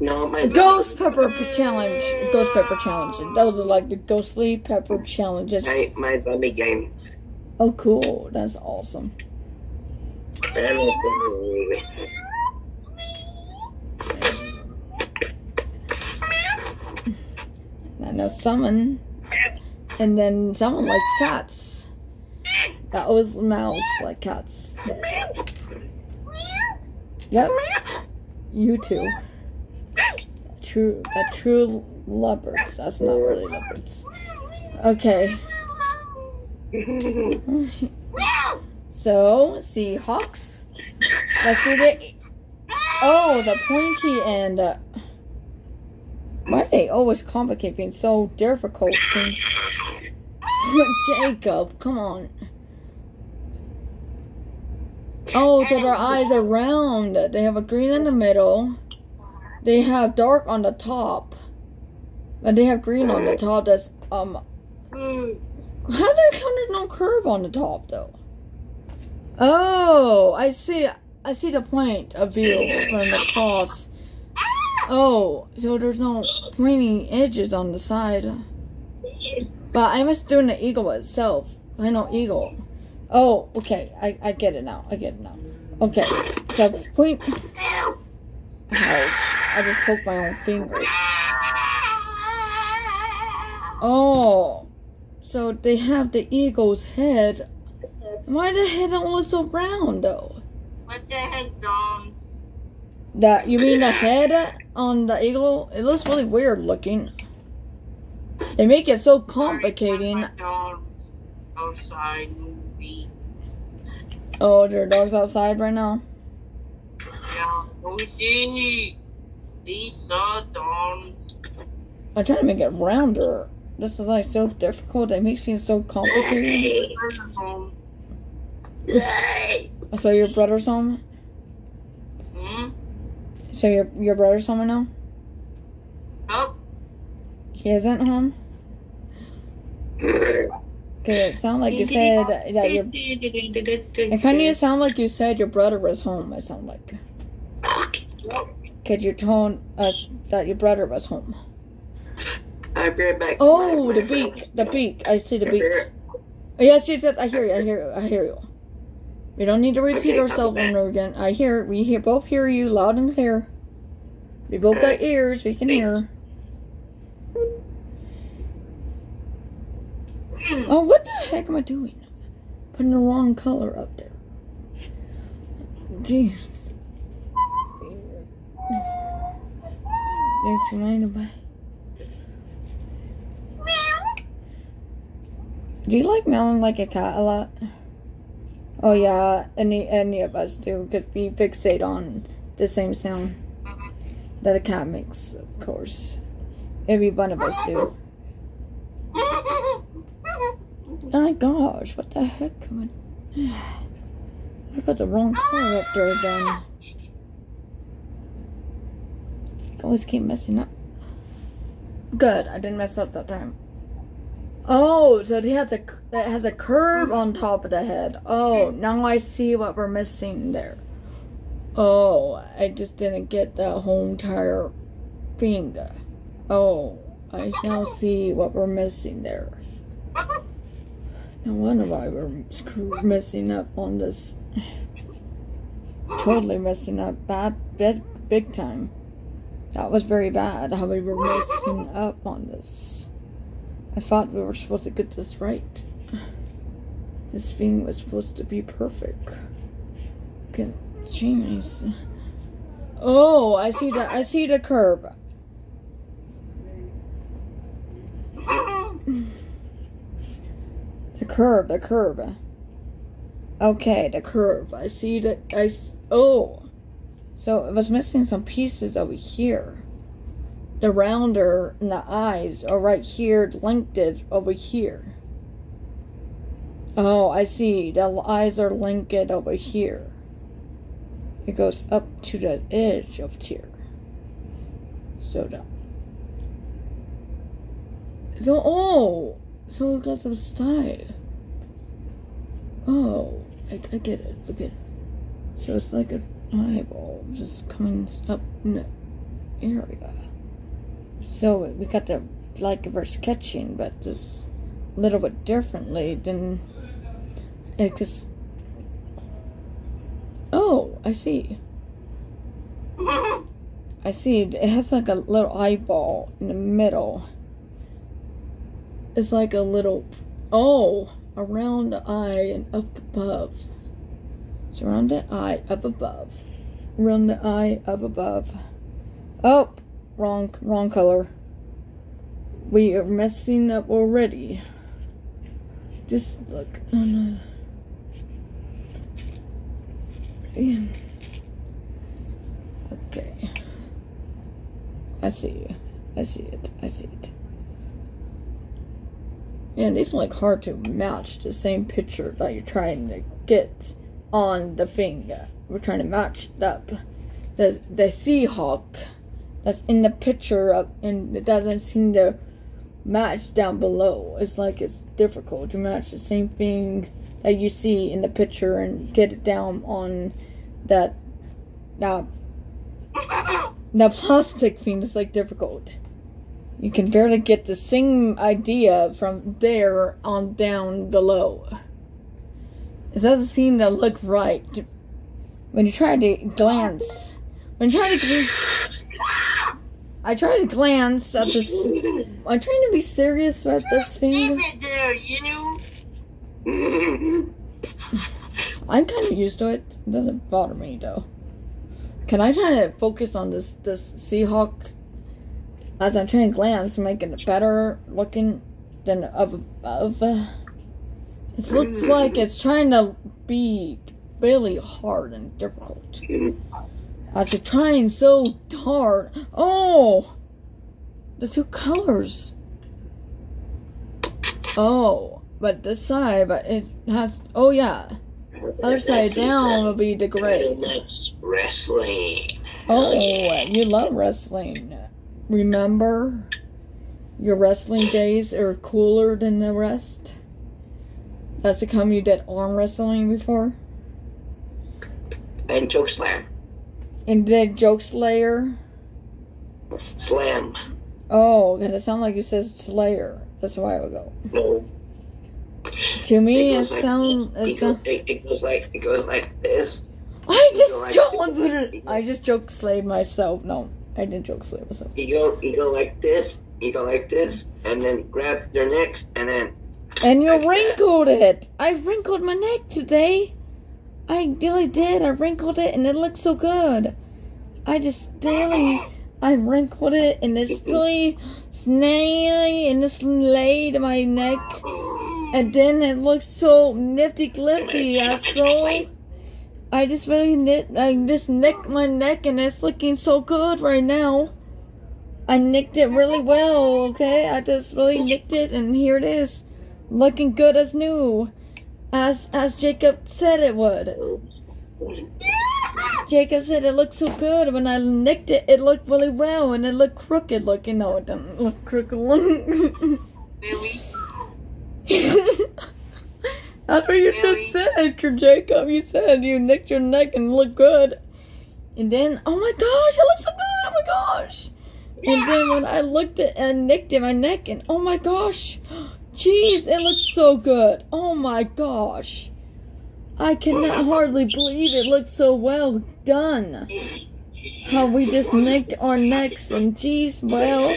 No, my A ghost pepper challenge. Ghost pepper challenge. Those are like the ghostly pepper challenges. my, my zombie games. Oh, cool. That's awesome. I know if I know someone, and then someone likes cats. That was mouse like cats. Yep, you too. True, a true leopards. That's not really leopards. Okay, [laughs] so Seahawks. Let's do the Oh, the pointy and. Uh, why they always complicate things so difficult things? [laughs] Jacob, come on. Oh, so their eyes are round. They have a green in the middle. They have dark on the top. And they have green on the top that's um how did come there's no curve on the top though? Oh, I see I see the point of view from the cross. Oh, so there's no pointy edges on the side. But I was doing the eagle itself. I know eagle. Oh, okay. I, I get it now. I get it now. Okay. So point. Ouch. I just poked my own finger. Oh. So they have the eagle's head. Why the head don't look so round though? What the heck, Dom? That you mean the head on the eagle? It looks really weird looking. They make it so complicating. Oh, there are dogs outside right now. Yeah, we see. Saw dogs. I'm trying to make it rounder. This is like so difficult. It makes me so complicated. So your brother's home? So your your brother's home now? Oh, He isn't home? Cause it sounded like you said that your it kinda sound like you said your brother was home, it sounded like. Cause you told us that your brother was home. Be right back. Oh, My- the beak. phone. The beak. I see the beak. Yes, yes, yes. I hear you. I hear you. I hear you. We don't need to repeat ourselves over again. I hear. We hear both hear you loud and clear. We both got ears. We can hear. Hmm. Oh, what the heck am I doing? Putting the wrong color up there. Jeez. Don't you mind about? Do you like meowing like a cat a lot? Oh yeah, any any of us do. Cause we fixate on the same sound that a cat makes, of course. Every one of us do. Oh my gosh, what the heck? Come on. I put the wrong color up there again. I always keep messing up. Good, I didn't mess up that time. Oh, so it has a it has a curve on top of the head. Oh, mm-hmm. now I see what we're missing there. Oh, I just didn't get the whole entire thing. Oh, I now see what we're missing there. No wonder why we're messing up on this. totally messing up bad, big, big time. That was very bad how we were messing up on this. I thought we were supposed to get this right. This thing was supposed to be perfect. Good, jeez. Oh, I see the I see the curve. The curve, the curve. Okay, the curve. I see the I. oh. So it was missing some pieces over here. The rounder and the eyes are right here, linked over here. Oh, I see. The eyes are linked over here. It goes up to the edge of here. So the so oh, so it got some style. Oh, I, I get it. I get it. So it's like an eyeball just coming up in the area. So we got the like we're sketching, but just a little bit differently than eh, it just. Oh, I see. I see. It has like a little eyeball in the middle. It's like a little. Oh, around the eye and up above. So around the eye, up above. Around the eye, up above. Oh, wrong, wrong color. We are messing up already. Just look. Oh no. I see. I see it. I see it. And it's like hard to match the same picture that you're trying to get on the finger. We're trying to match it up. The the Seahawk that's in the picture up and it doesn't seem to match down below. It's like it's difficult to match the same thing that you see in the picture and get it down on that that that plastic thing is like difficult. You can barely get the same idea from there on down below. It doesn't seem to look right when you try to glance. When you try to, I try to glance at this. [laughs] I'm trying to be serious about this thing. Keep it there, you. [laughs] I'm kind of used to it. It doesn't bother me though. Can I try to focus on this this Seahawk as I'm trying to glance, making it better looking than of of. Uh, it looks like it's trying to be really hard and difficult. [laughs] As it's trying so hard. Oh, the two colors. Oh, but this side, but it has. Oh yeah, other side down will be the gray. Wrestling. Oh, you love wrestling. Remember? Your wrestling days are cooler than the rest? That's the come you did arm wrestling before? And choke slam. And did Joke Slayer? Slam. Oh, and it sounded like you said Slayer. That's a while ago. No. To me, it like sounds. this. It It, sound, goes, it, it goes like it goes like this. I just like joked. this. I just joke slayed myself. No, I didn't joke slay myself. You go you go like this. You go like this, and then grab their necks, and then And you Like that. wrinkled it. I wrinkled my neck today. I really did. I wrinkled it and it looked so good. I just really, I wrinkled it and it's really snaily and it's laid my neck. And then it looks so nifty glifty. I so, I just really knit, I just nicked my neck and it's looking so good right now. I nicked it really well, okay? I just really nicked it and here it is looking good as new, as as Jacob said it would. [laughs] Jacob said it looked so good when I nicked it. It looked really well, and it looked crooked looking. No, it didn't look crooked. Really? [laughs] That's what you Really? just said, Jacob. You said you nicked your neck and looked good, and then oh my gosh, it looks so good. Oh my gosh. And then when I looked at and nicked at my neck, and oh my gosh, jeez, it looks so good. Oh my gosh. I cannot hardly believe it looks so well done. How we just nicked our necks, and jeez, well,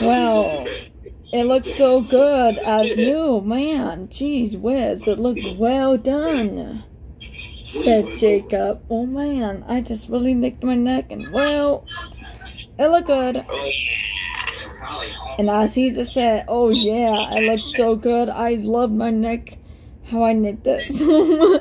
well, it looks so good as new, man. Jeez whiz, it looked well done. Said Jacob. Oh man, I just really nicked my neck, and well, it looked good. And as he just said, oh yeah, I look so good. I love my neck. How I knit this. [laughs]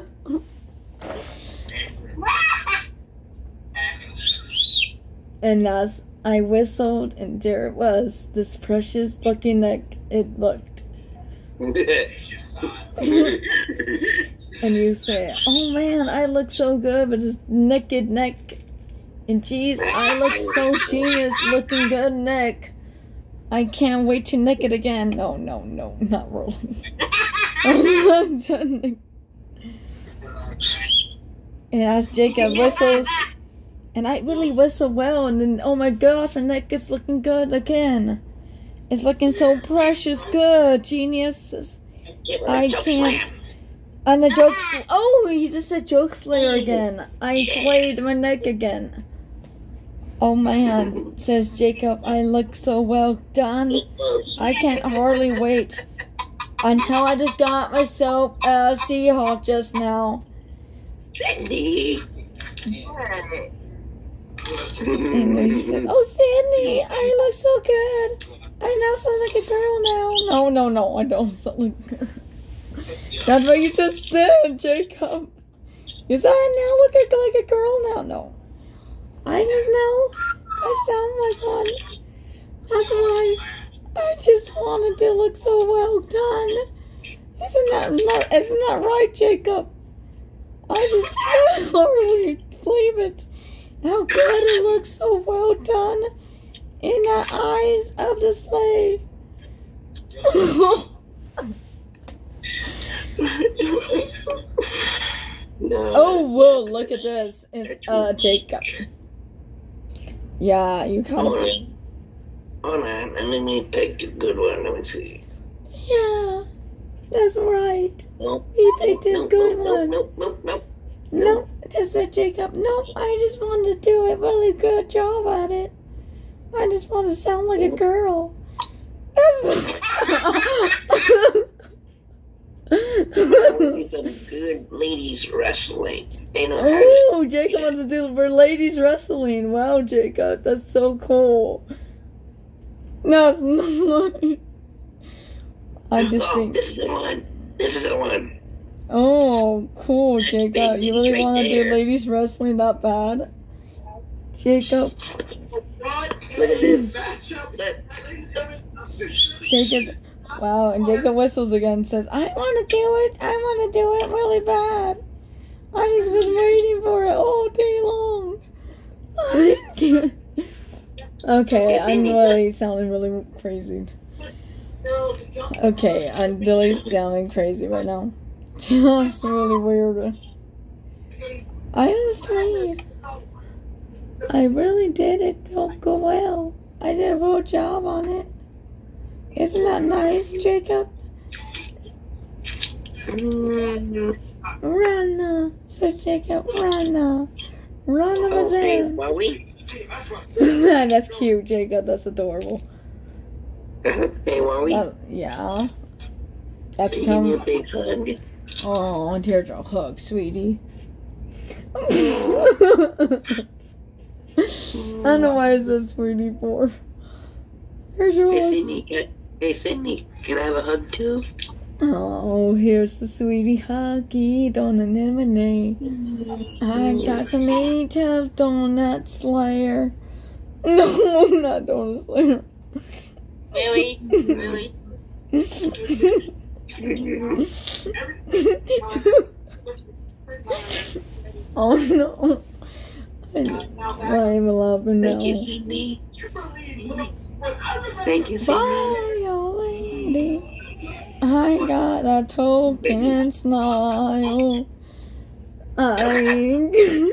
and as I whistled, and there it was, this precious looking neck. It looked. And you say, oh man, I look so good with this naked neck. And geez, I look so genius looking good neck. I can't wait to nick it again. No, no, no, not really. I'm done. And as Jacob whistles, and I really whistle well, and then oh my gosh, my neck is looking good again. It's looking so precious good, genius. I can't. And the joke. Oh, he just said joke slayer again. I slayed my neck again. Oh man, says Jacob. I look so well done. I can't hardly wait until I just got myself a Seahawk just now. Sandy. And then he said, "Oh, Sidney, I look so good. I now sound like a girl now." No, no, no, I don't sound like a girl. That's what you just did, Jacob. You said I now look like a girl now. No, I just know I sound like one. That's why I just wanted to look so well done. Isn't that not, isn't that right, Jacob? I just [laughs] can't really believe it. How good it looks so well done in the eyes of the sleigh. [laughs] No. [laughs] oh, whoa, look at this. It's uh Jacob. Yeah, you kind Hold of. on. Hold on. Let me pick a good one. Let me see. Yeah, that's right. Nope. He picked a Nope, good nope, one. Nope, nope, nope, Nope, that's a Jacob. Nope, I just wanted to do a really good job at it. I just want to sound like a girl. [laughs] That's... [laughs] [laughs] It's a good ladies wrestling. They know to. oh, Jacob wants to do for ladies wrestling. Wow, Jacob, uh, that's so cool. No, it's not. I oh, just oh, think. this is the one. This is the one. Oh, cool, Jacob. Uh, you really right want to do ladies wrestling that bad? Jacob, uh, Look at this. Jacob, wow, and Jacob whistles again and says, I want to do it. I want to do it really bad. I just been waiting for it all day long. [laughs] I can't. Okay, I'm really sounding really crazy. Okay, I'm really sounding crazy right now. [laughs] That's really weird. I honestly, I really did it don't go well. I did a good job on it. Isn't that nice, Jacob? Run, says Jacob. Run, run over Okay. [laughs] That's cute, Jacob. That's adorable. Hey, we. That, yeah. That's Give me a big hug. Oh, here's a hug, sweetie. I don't know why it says sweetie for. Here's your hug. [laughs] Hey, Sidney. Can I have a hug too? Oh, here's the sweetie huggy donut lemonade. I mm. got some each of donut slayer. [laughs] No, not donut slayer. Really? Really? [laughs] oh no. I'm laughing Thank you, now. Sidney. Thank you, Sidney. Bye, old lady. I got a token smile. I. [laughs]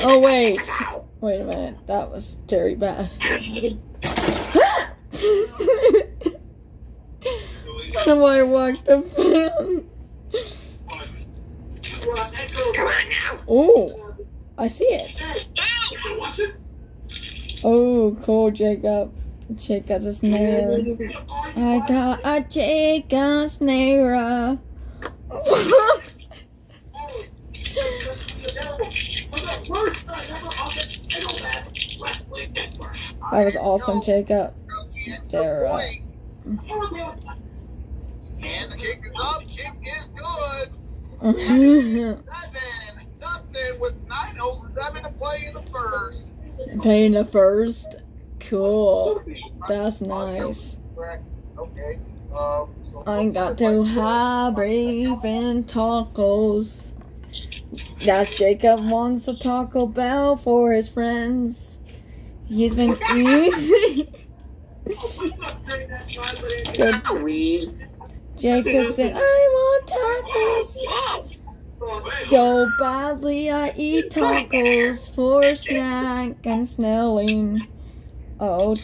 oh wait, wait a minute. That was very bad. [laughs] Somebody walked a fan. Come on now. Oh, I see it. Oh, cool, Jacob. Jacob a snare. I got a Jacob snare. [laughs] that was awesome, Jacob. There, uh, And the kick is [laughs] up. Kick is [laughs] good. Seven. Nothing with nine holes and seven to play in the first. The first. Cool. That's nice. Okay. I got to have breathing tacos. That Jacob wants a Taco Bell for his friends. He's been [laughs] eating. Jacob said, I want tacos. So badly I eat tacos for snack and snelling. Oh,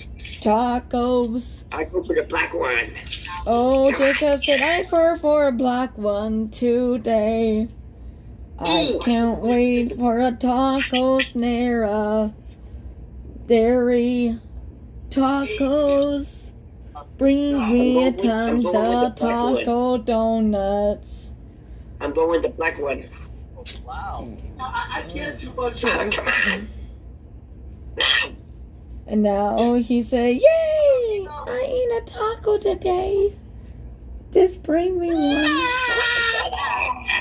tacos. I go for the black one. Oh, Jacob said, I prefer for a black one today. I can't wait for a taco snare. Dairy tacos. Bring me a tons of taco donuts. I'm going with the black one. wow. I can't do Oh, come on. Now. And now he said, Yay! I eat a taco today. Just bring me one.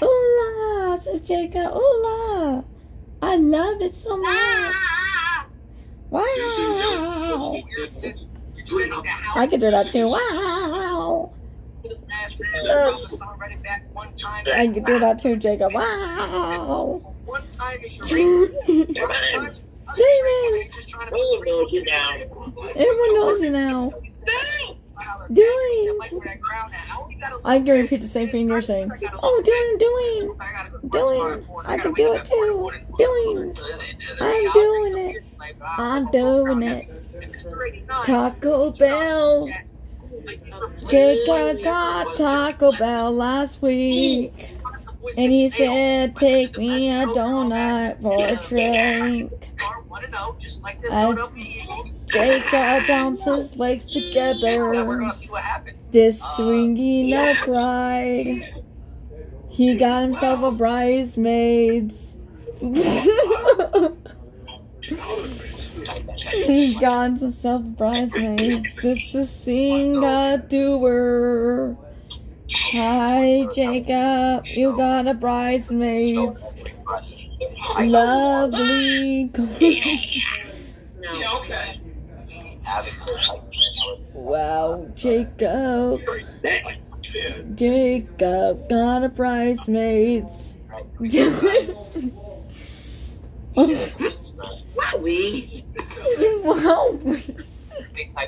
Hola, says Jacob. Hola. I love it so much. Wow. I could do that too. Wow. I could do that too, Jacob. Wow. One time is your rate. Everyone David! Just trying to Oh, no, you now. knows you now. Doing. I can repeat the same thing you're saying. Oh, doing, doing, doing. I can do it too. Doing. I'm doing it. I'm doing it. Taco Bell. Jacob got Taco Bell last week. And he said, take me a donut for a drink. Jacob bounces legs together. This swinging upright. He got himself a bridesmaids. [laughs] he got himself a bridesmaids. This is seeing a doer. Hi, Jacob. You got a bridesmaids. Lovely. Wow, Jacob. Jacob got a bridesmaids. [laughs] We. wow. [laughs] I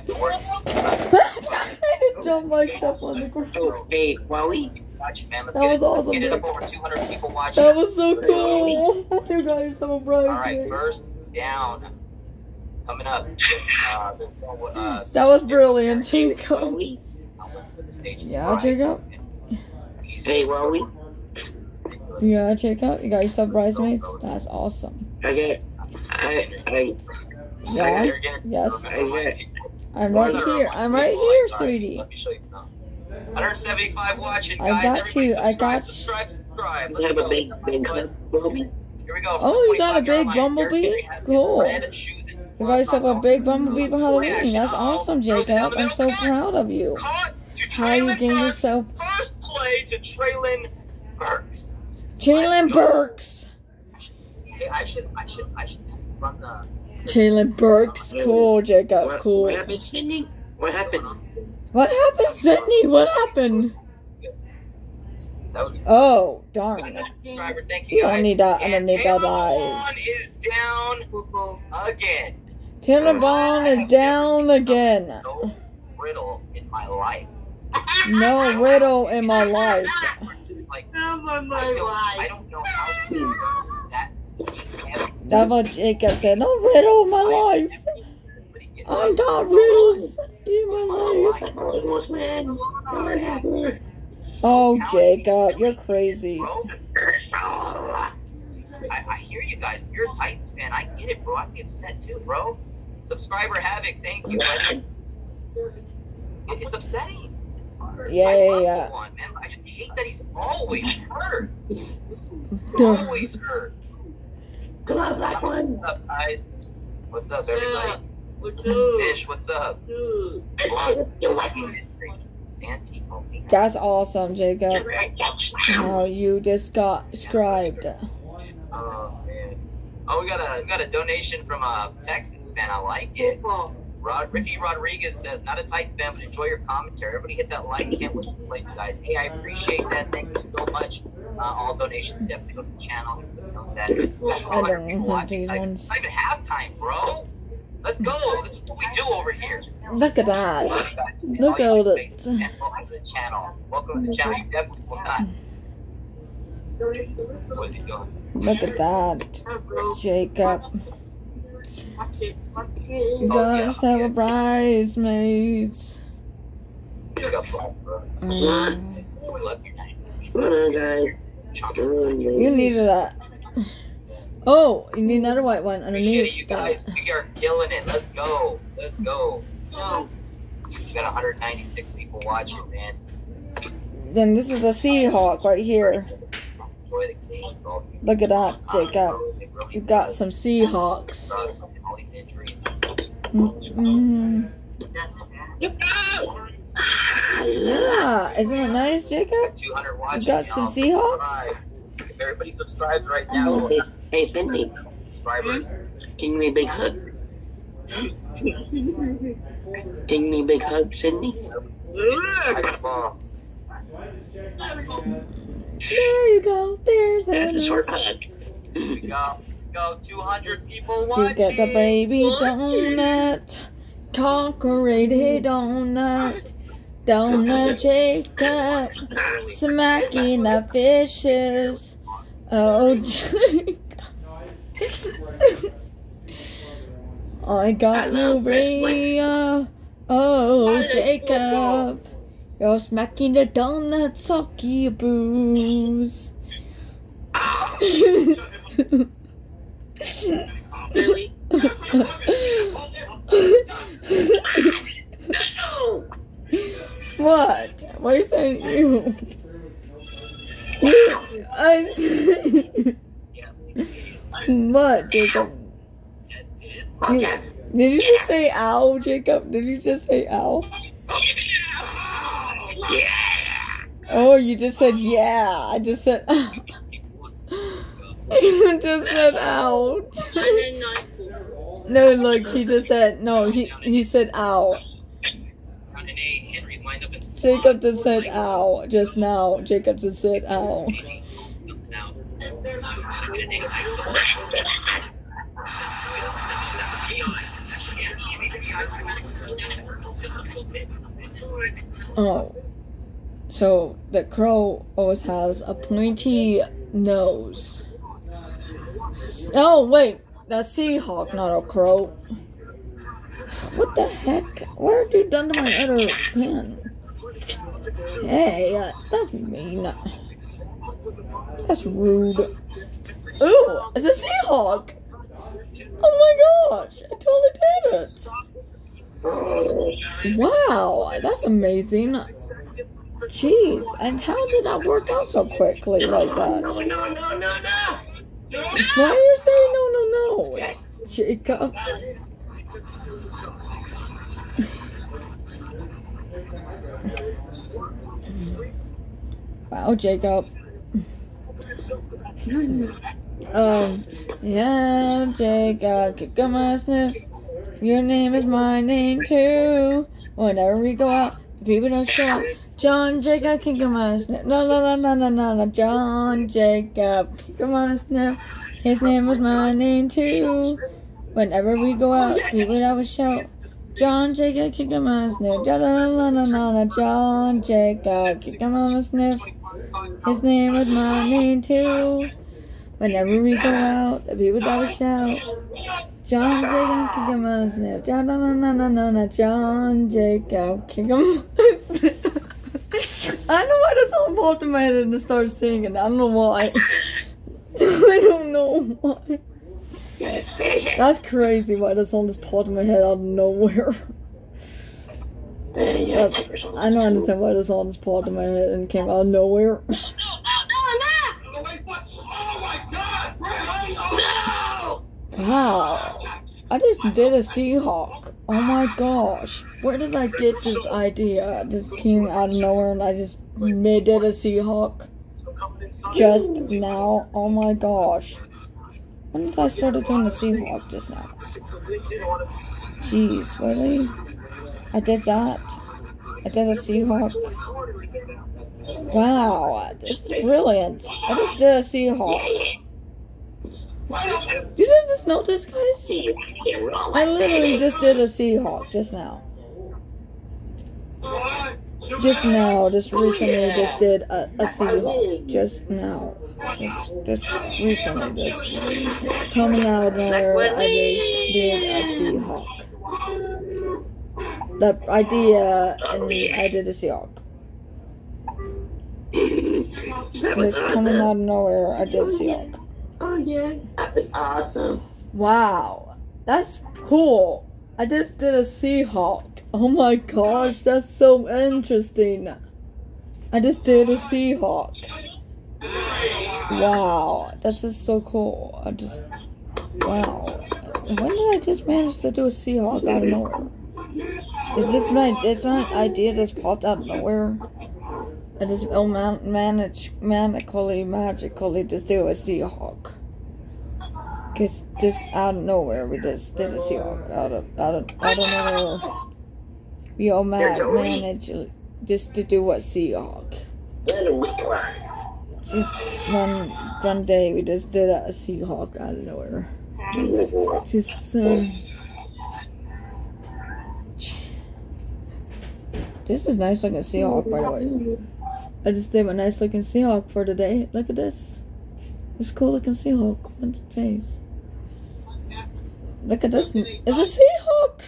just jumped my stuff on the ground. Oh, hey, Wowie. That was awesome. Get it up over 200 people watching. That was so cool. [laughs] You got yourself a All right, bridesmaid. first down. Coming up. Uh, the, uh, That was brilliant, Jacob. Wowie. the stage is Yeah, right. Jacob. Hey, Wowie. Yeah, Jacob. You got yourself bridesmaids. That's awesome. I got. I. I. Yeah. You're Yes. remember I'm right here. I'm right here, sweetie. Let me show you 175 watching, I got Everybody you, I got you. subscribe, subscribe. Let's have a big, big Wowie. Here we go. Oh, you got a big bumblebee? Derrick Henry has his Cool. red shoes in. You got yourself a big bumblebee for Halloween. That's oh, awesome, Throws it down Jacob. I'm so proud of you. How you Traylon gained yourself First play to Treylon Burks. Jalen Burks. Hey, I should, I should, I should run the. Jalen Burks. Cool, Jacob. What, Cool. what happened, Sydney? What happened? What happened, Sydney? What happened? That would be Oh, darn. Thank you You don't need that underneath that eyes. Is down again. Taylor Bond is down again. No riddle in my life. No [laughs] riddle in my life. Just like Come on, I don't, know how to. That's what Jacob said. No riddle in my life. I got riddles in my life. I almost win. What happened? Oh, Jacob, you're crazy. I, I hear you guys. You're a Titans fan, I get it, bro. I'd be upset too, bro. Subscriber Havoc, thank you. buddy. It, it's upsetting. Yeah, I yeah, love yeah. Lewan, man. I just hate that he's always hurt. Always hurt. Come on, black one. What's up, guys? What's up, everybody? What's up? Fish, what's up? Dude. Santi, okay. That's awesome, Jacob. How you just got described. Oh man. Oh, we got a we got a donation from a Texans fan. I like it. Football. Rod Ricky Rodriguez says, "Not a Titan fan, but enjoy your commentary. Everybody hit that like. Can't wait to play you guys. Hey, I appreciate that. Thank you so much. Uh, all donations definitely go to the channel. Everybody. I don't know who these Like, ones. It's not even halftime, bro. Let's go. This is what we do over here. Look at that. Look All at it. faces, man, Welcome to the channel. Welcome to the channel. You definitely will not. What is he doing? Look at that. Huh, bro. Jacob. Watch it. Watch You it. got yourself a bridesmaids. He's got black, bro. Mm. We love your name. Come on, guys. Chunk. You needed that. Oh, you need another white one Appreciate it, you underneath guys. that. We are killing it. Let's go. Let's go. No. We got 196 people watching, man. Then this is the Seahawk right here. Enjoy the games. All these Look at that, Jacob. bro. It You got some Seahawks. Sucks. and All these injuries. Mm-hmm. That's. Yeah, isn't it nice, Jacob? 200 watching. got some Seahawks? Subscribe. If everybody subscribes right now, Hey, hey, Sydney. subscribers. Give me a big hug. Give me a big hug, Sydney. Microphone. There you go. There's That's a a short nice- hug. We go. Go 200 people You watching. get the baby Watching. donut. Conquerated donut. Donut [laughs] Jacob. Smacking the fishes. Oh, Jacob. [laughs] Oh, I got oh, I you. Rhea. Oh, I Jacob. You're smacking the donut, sucky booze. [laughs] Really? [laughs] What? Why are you saying you? [laughs] What, Jacob? You- did you just say ow, Jacob? Did you just say ow? Oh, you just said yeah. I just said. [laughs] you just said not [laughs] No, look, he just said no. He he said ow. Renee Henry's in Jacob just said ow just now. Jacob just said ow. Out. Oh. So the crow always has a pointy nose. Oh wait, that's Seahawk, not a crow. What the heck? What have you done to my other pen? Hey, uh, that's mean. That's rude. Ooh, it's a Seahawk! Oh my gosh, I totally did it! Wow, that's amazing. Jeez, and how did that work out so quickly like that? No, no, no, no, no! Why are you saying no, no, no? Yes. Jacob. Wow, Jacob. Um, yeah, Jacob, kick on my sniff. Your name is my name too. Whenever we go out, people don't show up. John Jacob, kick on my sniff. No, no, no, no, no, no, no. John Jacob, kick on my sniff. His name was my name too. Whenever we go out, people always shout. John Jacob, kick him a sniff. John Jacob, kick him a sniff. His name was my name too. Whenever we go out, the people always shout. John Jacob, kick him on sniff. Ja la la la la la la. John Jacob, kick him on a. [laughs] I don't know why this song popped in my head and I started singing. I don't know why. [laughs] I don't know why. Yes, finish it. That's crazy why this song just popped in my head out of nowhere. [laughs] Uh, yeah, That's- I don't understand why this song just popped in my head and came out of nowhere. No! Wow. I just did a Seahawk. Oh my gosh. Where did I get this idea? It just came out of nowhere and I just made did a Seahawk. Just now. Oh my gosh. When did I start doing the Seahawk just now? Jeez, really? I did that. I did a Seahawk. Wow, this is brilliant. I just did a Seahawk. Did you just notice, guys? I literally just did a Seahawk just now. Just now, just recently, just did a, a Seahawk. Just now. Just, just recently, just coming out of nowhere, I just did a Seahawk. The idea, and I did a Seahawk. that was Just coming out of nowhere, I did oh, a Seahawk. Oh, yeah. That was awesome. Wow, that's cool. I just did a Seahawk. Oh my gosh, that's so interesting. I just did a Seahawk. Wow, this is so cool. I just, wow. When did I just manage to do a Seahawk out of nowhere? This my this my idea just popped out of nowhere? I just oh man manage manically magically just do a Seahawk. Cause just out of nowhere, we just did a Seahawk out of out of out of nowhere. We all ma- managed just to do what Seahawk. Just one one day, we just did a Seahawk out of nowhere. Just um, this is nice looking Seahawk, by the way. I just did a nice looking Seahawk for today. Look at this. This cool looking Seahawk. Of days. Look at this. It's a Seahawk.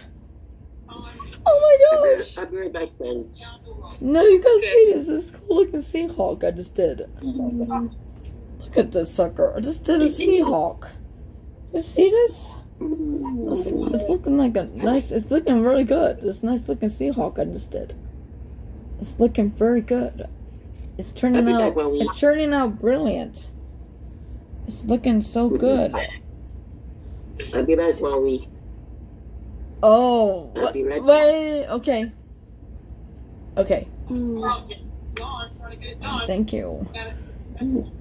Oh my gosh. I'll be right back, friends. No, you guys see this. This cool looking Seahawk I just did. Look at this sucker. I just did a Seahawk. You see this? It's, it's looking like a nice, it's looking really good. This nice looking Seahawk I just did. It's looking very good. It's turning out, back we- it's turning out brilliant. It's looking so good. I'll be back while we. Oh, I'll be right wait, okay. Okay, thank you.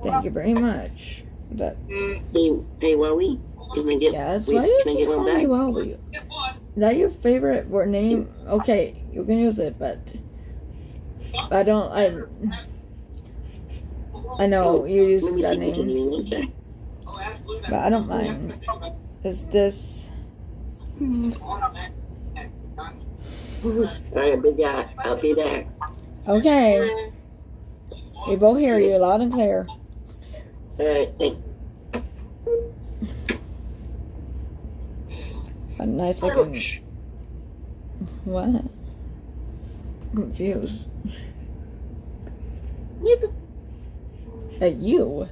Thank you very much. That, Mm, Hey, hey, while. Can I get. yes, wait, why do you keep calling me back? Wowie? Is that your favorite word name? Okay, you can use it, but I don't. I I know you use Let that name, me one sec. but I don't mind. Is this? Alright, big guy. I'll be there. Okay, we both hear you loud and clear. Alright, thank A nice looking. What? I'm confused. At you?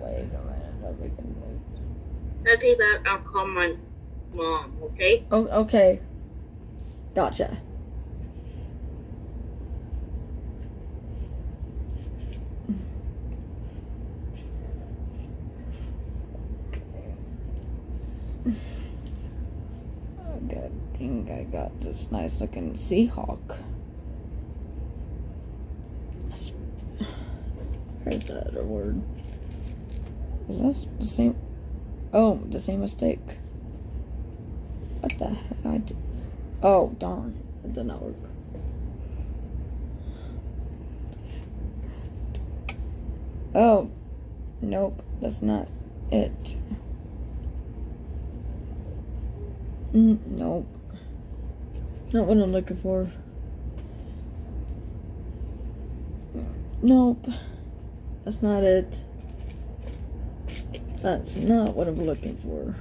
Wait a minute. we can wait. I'll be. I'll call my mom, okay? Oh, okay. Gotcha. I think I got this nice looking Seahawk. Where's the other word? Is this the same? Oh, the same mistake. What the heck I did? Oh, darn. It did not work. Oh, nope. That's not it. Mm, nope. Not what I'm looking for. Nope. That's not it. That's not what I'm looking for.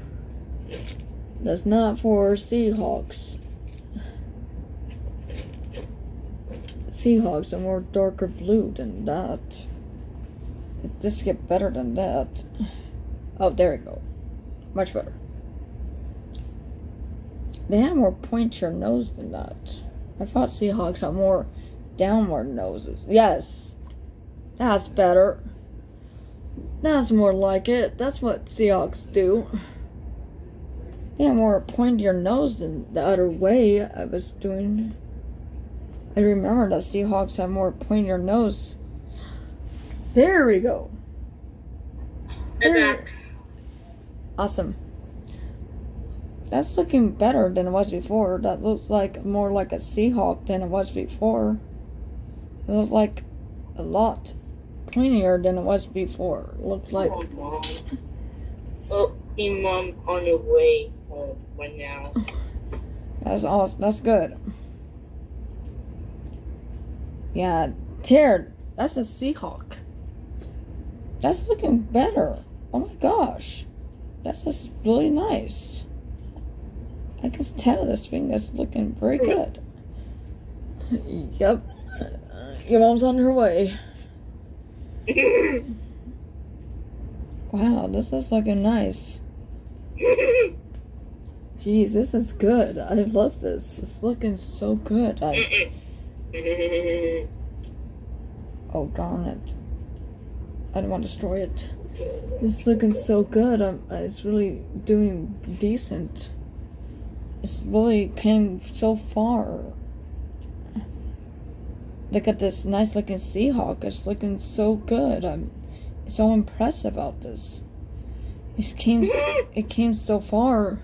That's not for Seahawks. Seahawks are more darker blue than that. Just get better than that. Oh, there we go. Much better. They have more pointier nose than that. I thought Seahawks have more downward noses. Yes. That's better. That's more like it. That's what Seahawks do. They have more pointier nose than the other way I was doing. I remember that Seahawks have more pointier nose. There we go. There. Awesome. That's looking better than it was before. That looks like more like a Seahawk than it was before. It looks like a lot pointier than it was before. It looks like Oh, mom. Oh, hey, mom, on your way home right now. [laughs] that's awesome. That's good. Yeah, Tear, that's a Seahawk. That's looking better. Oh my gosh. That's just really nice. I can tell this thing is looking very good. Yep. Your mom's on her way. [laughs] Wow, this is looking nice. Jeez, this is good. I love this. It's looking so good. I, oh darn it. I don't want to destroy it. It's looking so good. I'm, it's really doing decent. It's really came so far. Look at this nice looking Seahawk. It's looking so good. I'm so impressed about this. It came, [laughs] it came so far.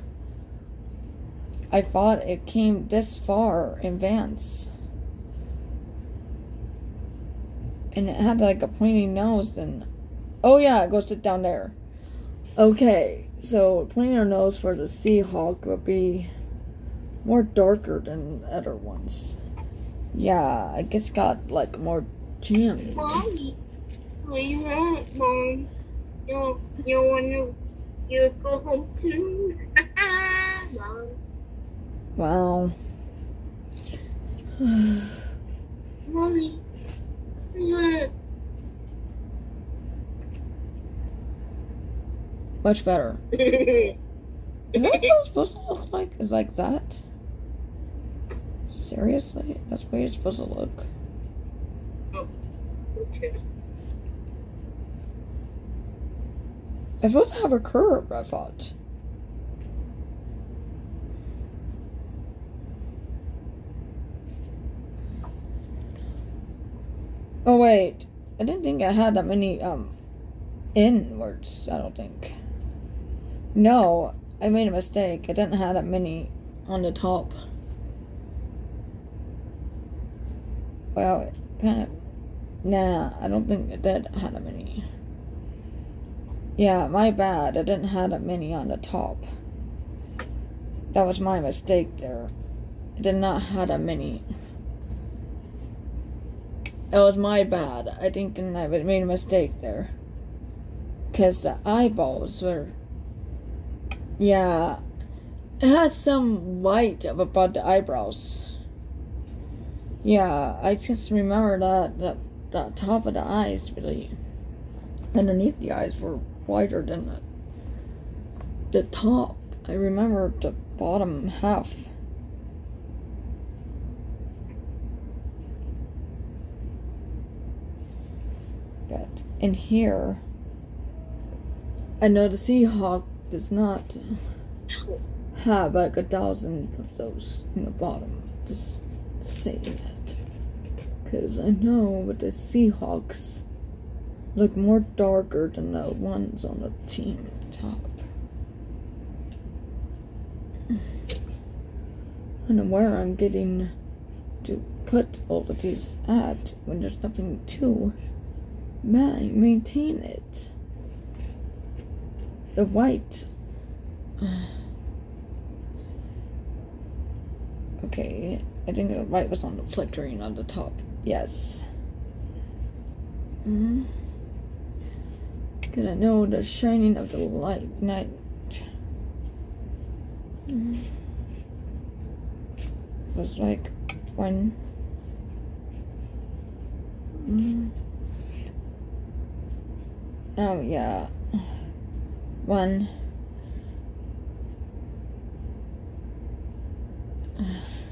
I thought it came this far in advance. And it had like a pointy nose then. Oh yeah, go sit down there. Okay, so pointy nose for the Seahawk would be more darker than other ones. Yeah, I guess got like more jammed. Mommy, what do you want, Mom? You, you wanna you go home soon? [laughs] Mom. Wow. Mommy. Much better. [laughs] Is that what it's supposed to look like? Is like that? Seriously? That's where you're supposed to look. Oh. Okay. It's supposed to have a curve, I thought. Oh wait, I didn't think I had that many um inwards, I don't think. No, I made a mistake. I didn't have that many on the top. Well, it kind of. Nah, I don't think it did have that many. Yeah, my bad. I didn't have that many on the top. That was my mistake there. I did not have that many. It was my bad. I think I made a mistake there. Because the eyeballs were. Yeah. It has some white above the eyebrows. Yeah, I just remember that the, the top of the eyes really. Underneath the eyes were wider than the, the top. I remember the bottom half. But in here, I know the Seahawk does not have like a thousand of those in the bottom. Just saying. Because I know with the Seahawks look more darker than the ones on the team top. [sighs] I don't know where I'm getting to put all of these at when there's nothing to ma- maintain it. The white. [sighs] Okay, I think the white was on the flickering on the top. Yes. Mm-hmm. Cause I know the shining of the light night. Mm. Was like one. Mm. Oh yeah. One. [sighs]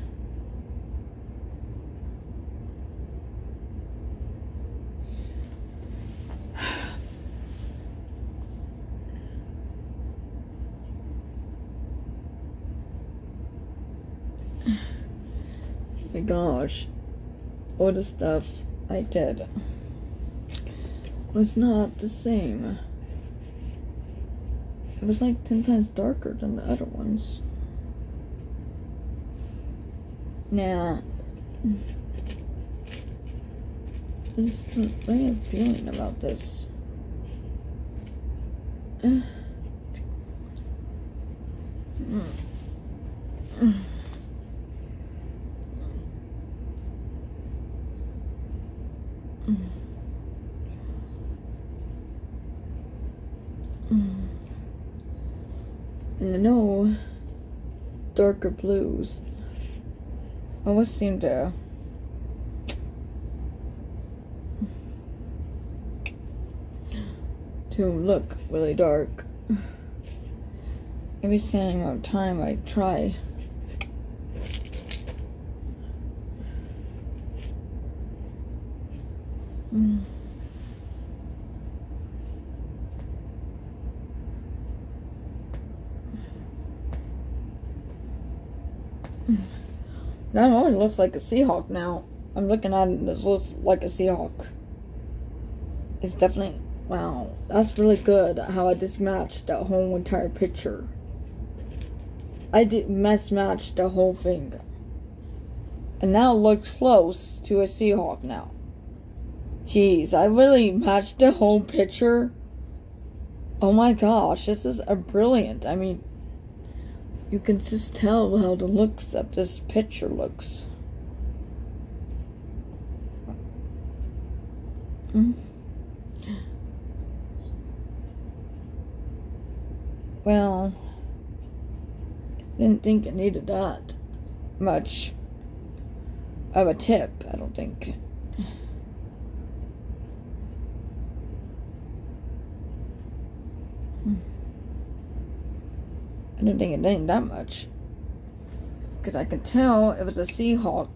gosh, all the stuff I did was not the same. It was like 10 times darker than the other ones. Now, I just don't have a feeling about this. [sighs] Mm. Mm. And I know blues Almost seem to to look really dark. Every single time I try Mm. That one looks like a Seahawk now. I'm looking at it, this looks like a Seahawk. It's definitely Wow, that's really good how I just matched that whole entire picture. I did mess match the whole thing. And now it looks close to a Seahawk now. Jeez, I really matched the whole picture. Oh my gosh, this is a brilliant. I mean, you can just tell how the looks of this picture looks. Mm. Well, didn't think it needed that much of a tip, I don't think. I don't think it needed that much. Because I can tell it was a Seahawk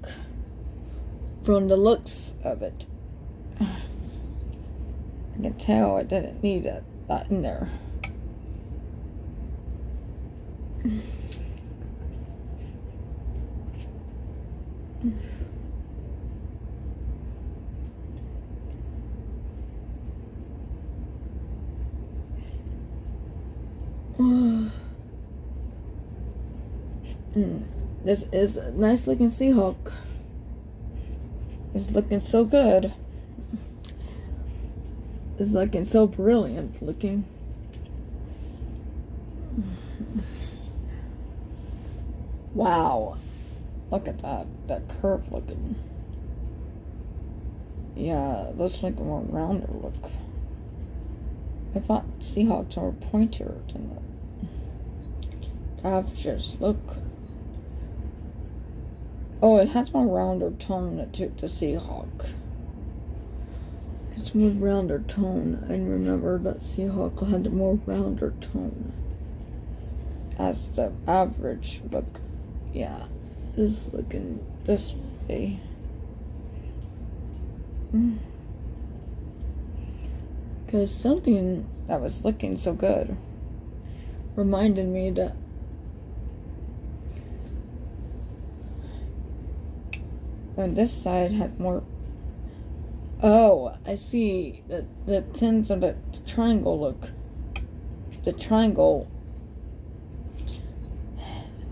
from the looks of it. [sighs] I can tell I didn't need that, that in there. [sighs] [sighs] Mm, this is a nice looking Seahawk. It's looking so good. It's looking so brilliant looking. Wow. Look at that. That curve looking. Yeah, looks like a more rounder look. I thought Seahawks are than the averages. Look. Oh, it has more rounder tone to the Seahawk. It's more rounder tone. I remember that Seahawk had a more rounder tone. As the average look, yeah, is looking this way. Mm. Because something that was looking so good reminded me that on this side had more oh i see the the tins of the triangle look. The triangle.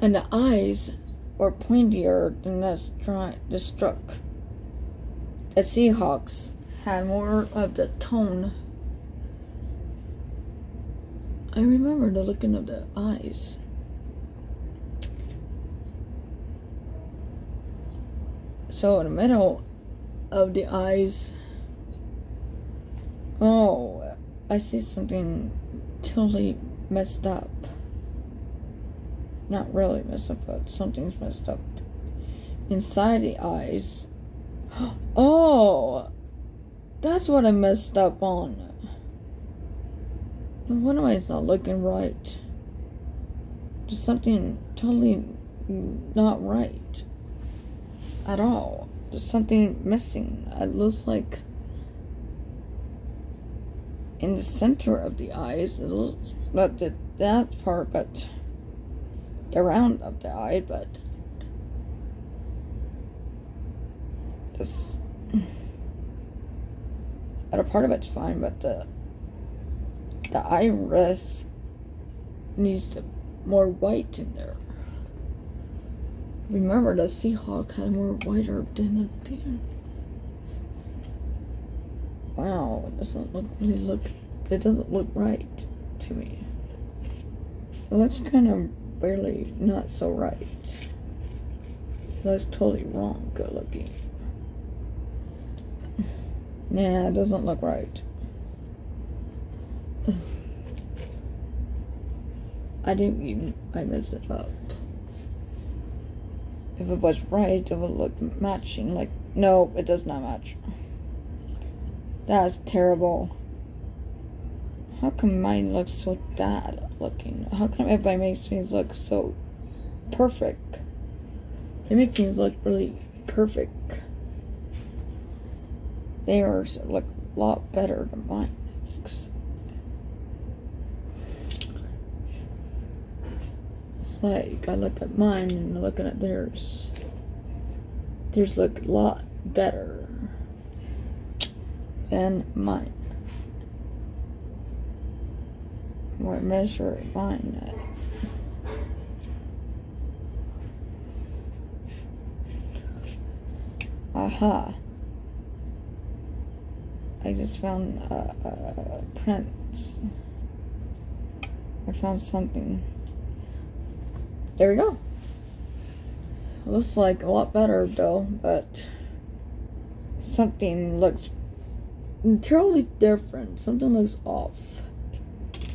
And the eyes were pointier than the struck. The seahawks had more of the tone. I remember the looking of the eyes So in the middle of the eyes, oh, I see something totally messed up. Not really messed up, but something's messed up. Inside the eyes. [gasps] Oh, that's what I messed up on. No wonder why it's not looking right. There's something totally not right at all. There's something missing. It looks like in the center of the eyes, it looks not the, that part, but the round of the eye, but this other part of it's fine, but the the iris needs to more white in there. Remember, the Seahawk had more whiter than it did. Wow, it doesn't look really look. It doesn't look right to me. So that's kind of barely not so right. That's totally wrong. Good looking. Nah, it doesn't look right. [sighs] I didn't even. I messed it up if it was right, it would look matching. Like, no, it does not match. That's terrible. How come mine looks so bad looking? How come everybody makes me look so perfect? They make me look really perfect. Theirs look a lot better than mine. Like I look at mine and looking at theirs. Theirs look a lot better than mine. more measure mine is. Aha. I just found a, a, a print. I found something. There we go. Looks like a lot better though, but something looks entirely different. Something looks off.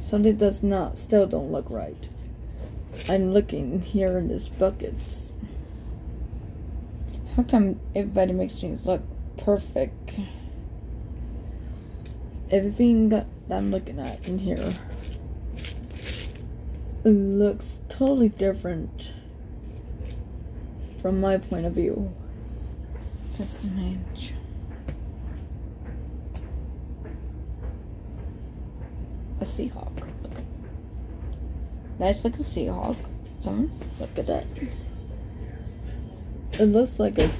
Something does not, still don't look right. I'm looking here in this buckets. How come everybody makes things look perfect? Everything that I'm looking at in here looks totally different from my point of view. Just a minute. A Seahawk. Look. Nice looking Seahawk. Someone look at that. It looks like a.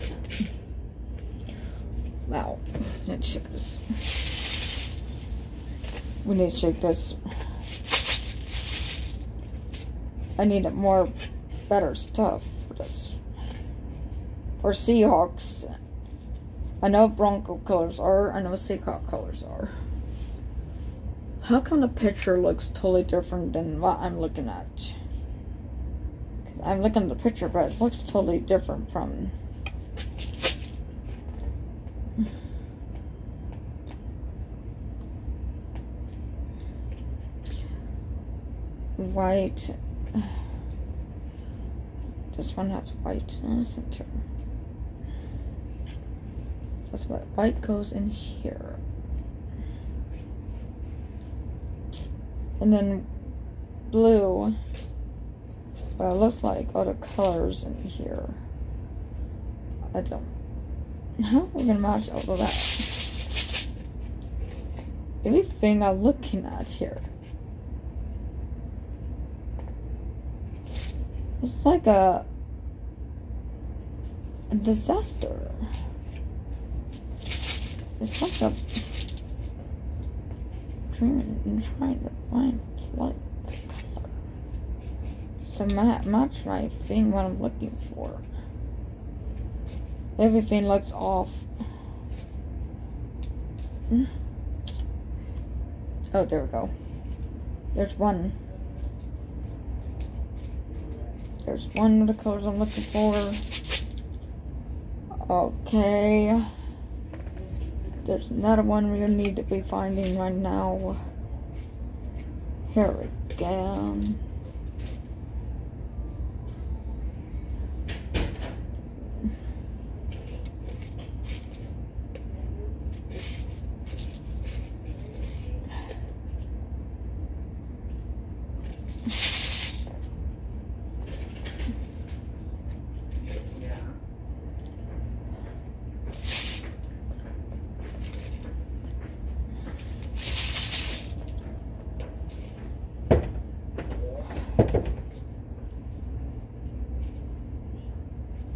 Wow. Let's shake this. We need to shake this. I need more better stuff for this. For Seahawks. I know Bronco colors are, I know Seahawk colors are. How come the picture looks totally different than what I'm looking at? I'm looking at the picture, but it looks totally different from white. [sighs] This one has white in the center. That's what white goes in here. And then blue. Well, it looks like other colors in here. I don't. How are we gonna match all of that? Everything I'm looking at here. It's like a, disaster. It's like a dreaming and trying to find like color. So my match my thing what I'm looking for. Everything looks off. Hmm. Oh, there we go. There's one. There's one of the colors I'm looking for. Okay. There's another one we need to be finding right now. Here we go.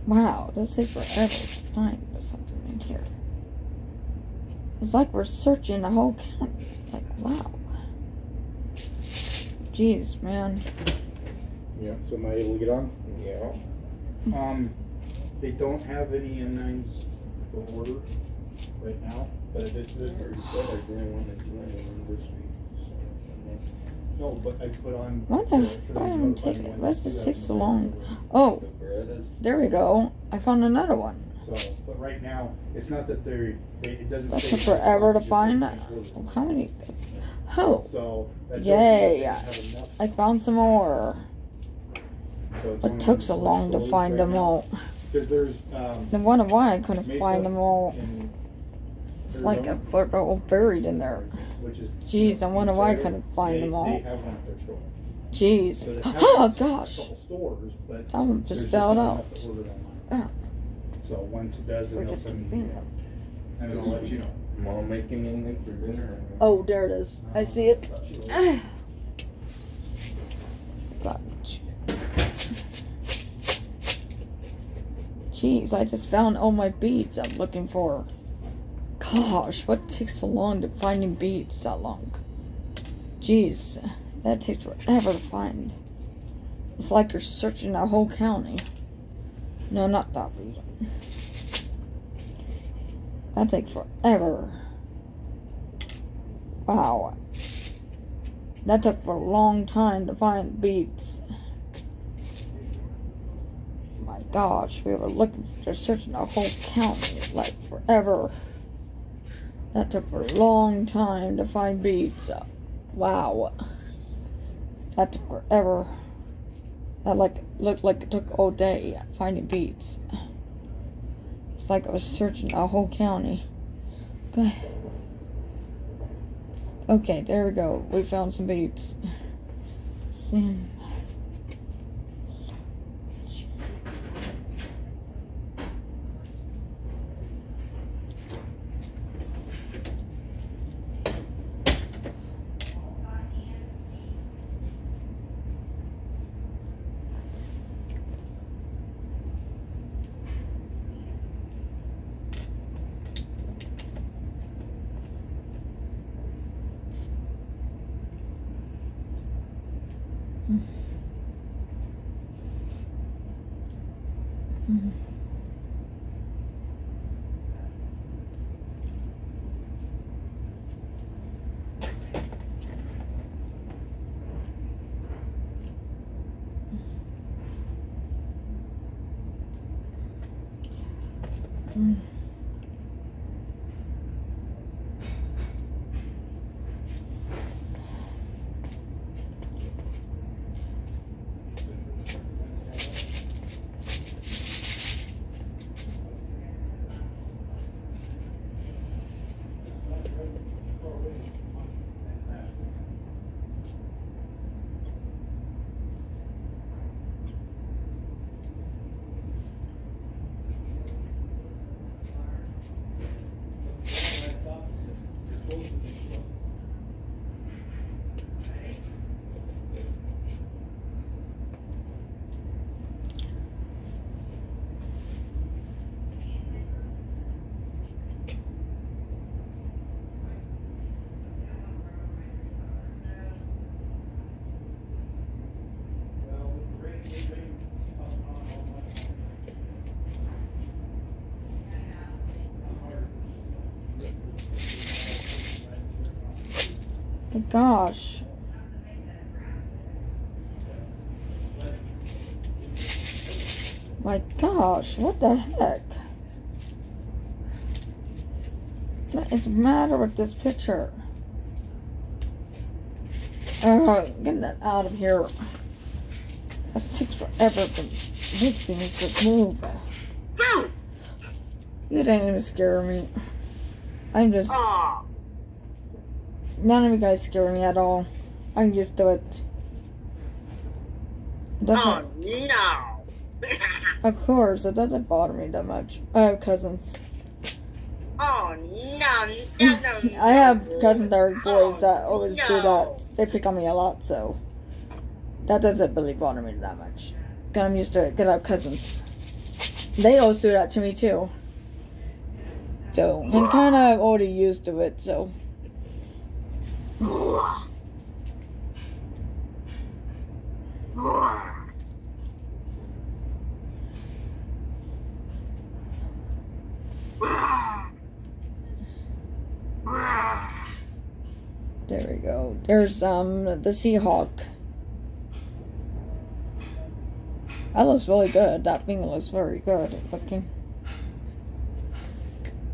Wow, this takes forever to find something in here. It's like we're searching the whole county. Like, wow. Jeez, man. Yeah, so am I able to get on? Yeah. Um, they don't have any N9s for order right now, but it is, already said I didn't want to do week. so, No, but I put on. Why for- the why didn't it take notified it? ones Why does this take so long? Oh, there we go. I found another one. So, but right now, it's not that they're, they, it doesn't That took forever to find. that they close them. How many? Oh, So. Yay. I found some more. So It took so long to find right them now. all. Cause there's, um. No wonder why I couldn't Mesa find them all. It's like a Arizona, they're all buried in there. Which is. Jeez, I wonder why I They- couldn't find them all. have one at their store. Jeez. So they [gasps] have Oh gosh. Couple. That one just fell out. enough to order online. So once it does, then they'll send me, and then I'll let you know. Mom making anything for dinner? Oh, there it is. I see it. [sighs] Jeez, I just found all my beads I'm looking for. Gosh, what takes so long to finding beads that long? Jeez, That takes forever to find. It's like you're searching a whole county. No, not that reason. That takes forever. Wow. That took for a long time to find beats. My gosh, we were looking, they're searching a whole county, like forever. That took a long time to find beats. Wow. That took forever. That like looked like it took all day finding beats. It's like I was searching a whole county. Okay. Okay, there we go. We found some beats. Sim. Gosh. My gosh, what the heck? What is the matter with this picture? Uh, get that out of here. This takes forever to make things move. You didn't even scare me. I'm just. Oh, None of you guys scare me at all. I'm used to it. It doesn't, oh no. [laughs] of course, it doesn't bother me that much. I have cousins. oh no, no, [laughs] no, no. I have cousins that are boys Oh, that always do that. They pick on me a lot, so that doesn't really bother me that much. Cause I'm used to it. Cause I have cousins. They always do that to me too. So I'm kind of already used to it. So there we go. There's um the Seahawk. That looks really good. That thing looks very good looking.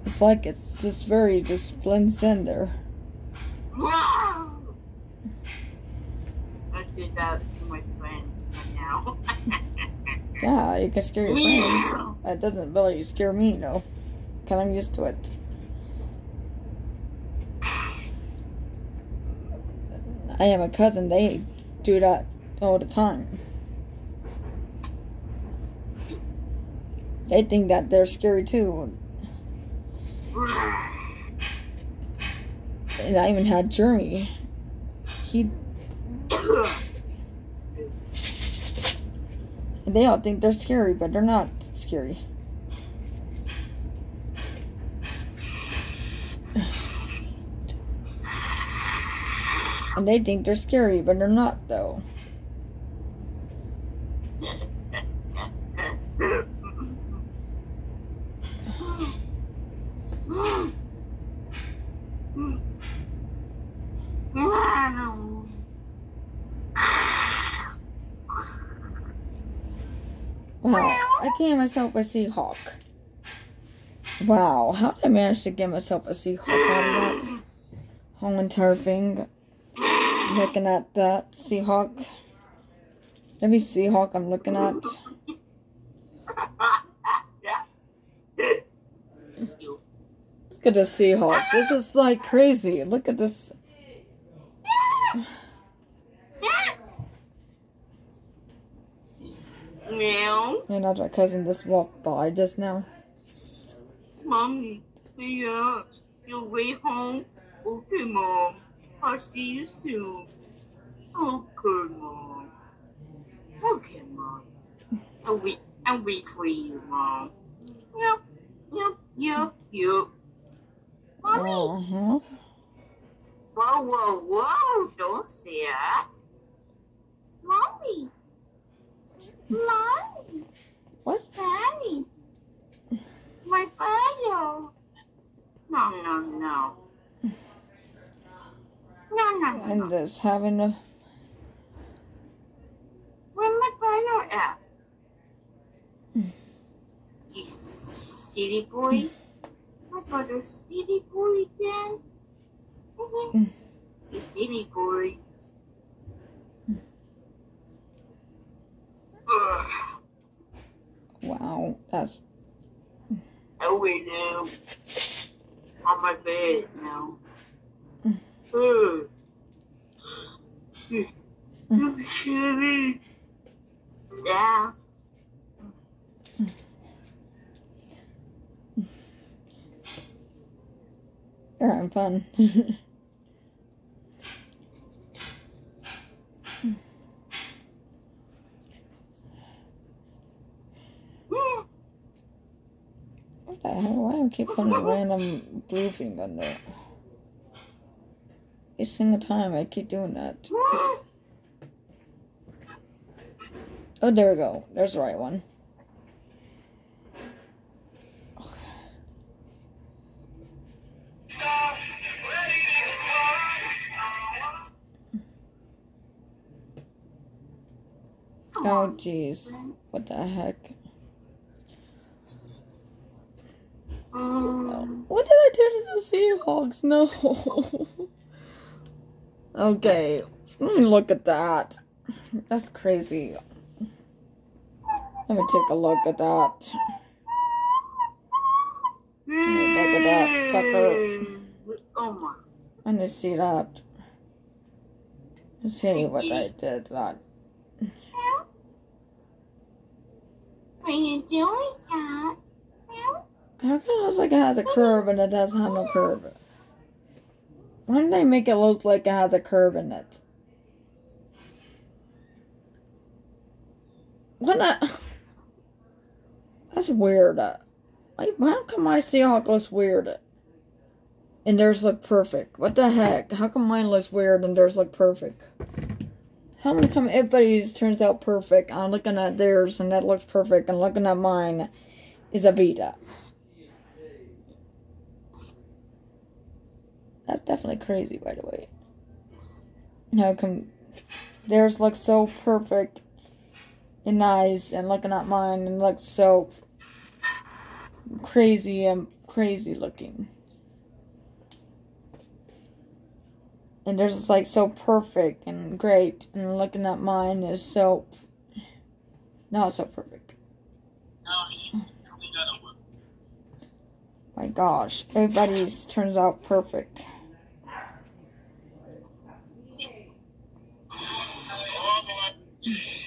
It's like it's just very just blends in there. I did that to my friends right now. [laughs] Yeah, you can scare your friends. That doesn't really scare me though. Cause I'm used to it. I have a cousin, they do that all the time. They think that they're scary too. And I even had Jeremy. He and [coughs] they all think they're scary, but they're not scary. [sighs] And they think they're scary, but they're not though. Wow, I gave myself a Seahawk. Wow, how did I manage to get myself a Seahawk out of that whole entire thing? Looking at that Seahawk. Maybe Seahawk I'm looking at. Look at this Seahawk. This is like crazy. Look at this. Meow. My cousin just walked by just now. Mommy, yeah, your way home? Okay, Mom. I'll see you soon. Okay, Mom. Okay, Mom. I'll wait, I'll wait for you, Mom. Yep, yep, yep, yep. Mommy, Uh huh. whoa, whoa, whoa, don't say that. Mommy. Mommy. What? Daddy. My father. No, no, no. No, no, no. I'm just having a. Where my father at? You silly boy. My brother's silly boy again. Mm. you silly boy. Ugh. Wow, that's. Oh, we do. On my bed now. Ugh. I'm shivering. Down. You're having fun. [laughs] what the hell? Why do I keep putting random blue thing on there? Every single time I keep doing that. Oh, there we go. There's the right one. Oh, jeez. What the heck? Mm. What did I do to the Seahawks? No. okay, let me look at that. That's crazy. Let me take a look at that. me look at that sucker. Oh my. I need to see that. Let's see what I did. That. Are you doing that? How come it looks like it has a curve and it doesn't have no curve? Why did they make it look like it has a curve in it? What the? That's weird. Like, how come my Seahawk looks weird? And theirs look perfect. What the heck? How come mine looks weird and theirs look perfect? How many come everybody's turns out perfect? I'm looking at theirs and that looks perfect, and looking at mine is a beta. That's definitely crazy, by the way. How come theirs looks so perfect and nice, and looking at mine and looks so crazy and crazy looking. And theirs is like so perfect and great, and looking at mine is so not so perfect. My gosh, everybody's turns out perfect. Oh. [laughs]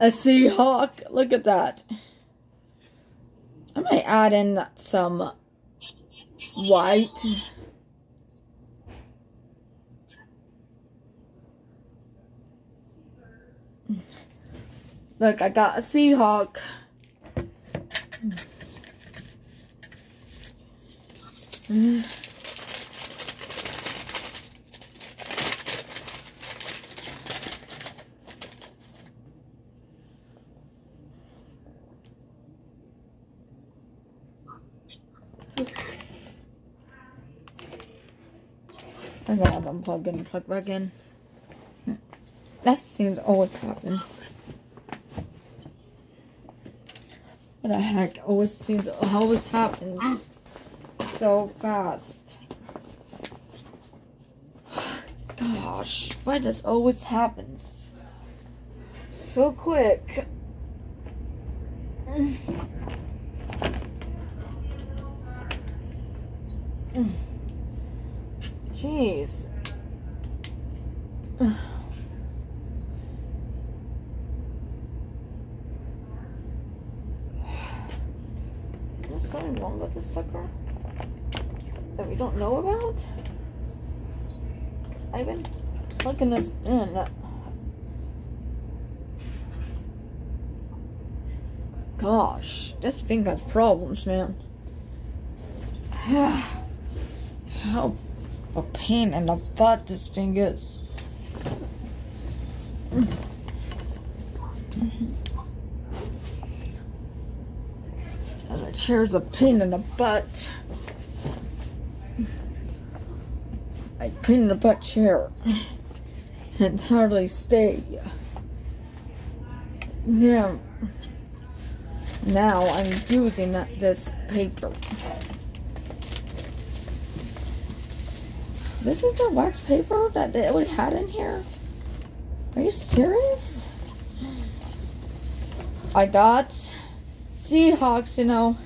A Seahawk. Look at that. I might add in some white. Look, I got a Seahawk. Mm. I'm unplug and plug back in. That seems always happen. What the heck? Always seems always happens so fast. Gosh, why does always happens so quick? Jeez. Is there something wrong with this sucker that we don't know about? I've been this in. Gosh, this thing has problems, man. [sighs] How a pain in the butt this thing is. And the chair's a pain in the butt. A pain in the butt chair. And hardly stay. Now, now I'm using this paper. This is the wax paper that they already had in here? Are you serious? I got Seahawks, you know.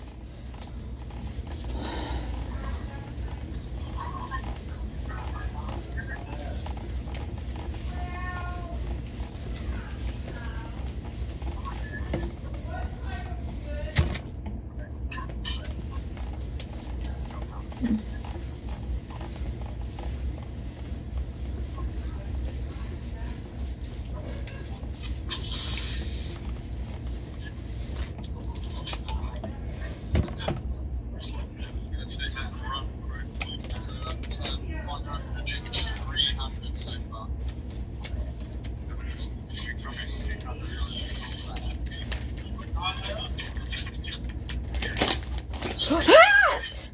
What?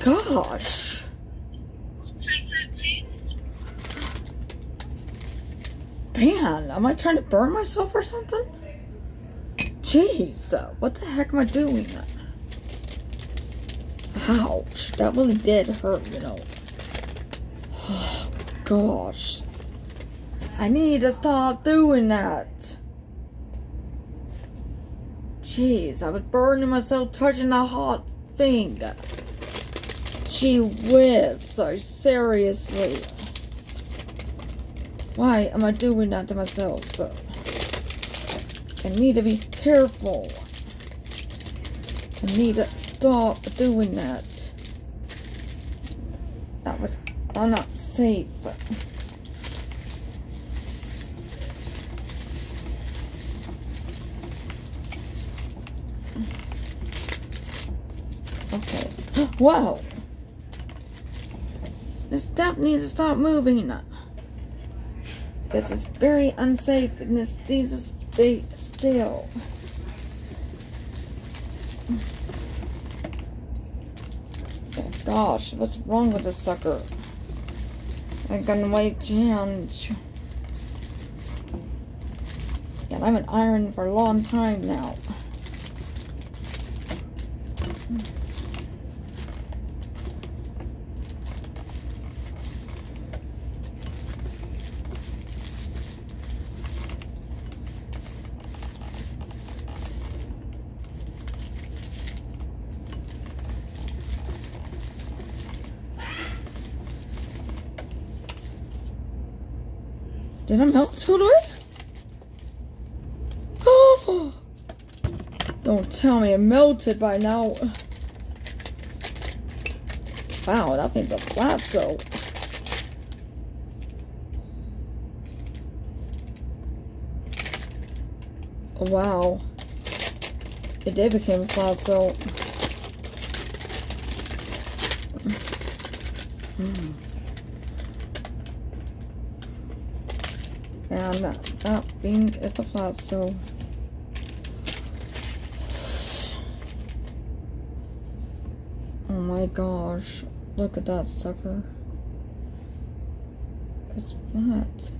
Gosh. Man, am I trying to burn myself or something? Jeez, uh, what the heck am I doing? Ouch, that really did hurt, you know. Oh, [sighs] gosh. I need to stop doing that. Jeez, I was burning myself touching that hot thing. Gee whiz, so seriously. Why am I doing that to myself? I need to be careful. I need to stop doing that. That was not safe. Okay. [gasps] Wow. This stuff needs to stop moving. Because it's very unsafe and this to stay still. Gosh, what's wrong with this sucker? I'm gonna wait down. And I've been ironing for a long time now. I melt already? [gasps] Oh! Don't tell me it melted by now. Wow, that thing's a flat so. Oh, wow. It did become a flat so. [sighs] And that, that being is a flat so. Oh my gosh. Look at that sucker. It's flat.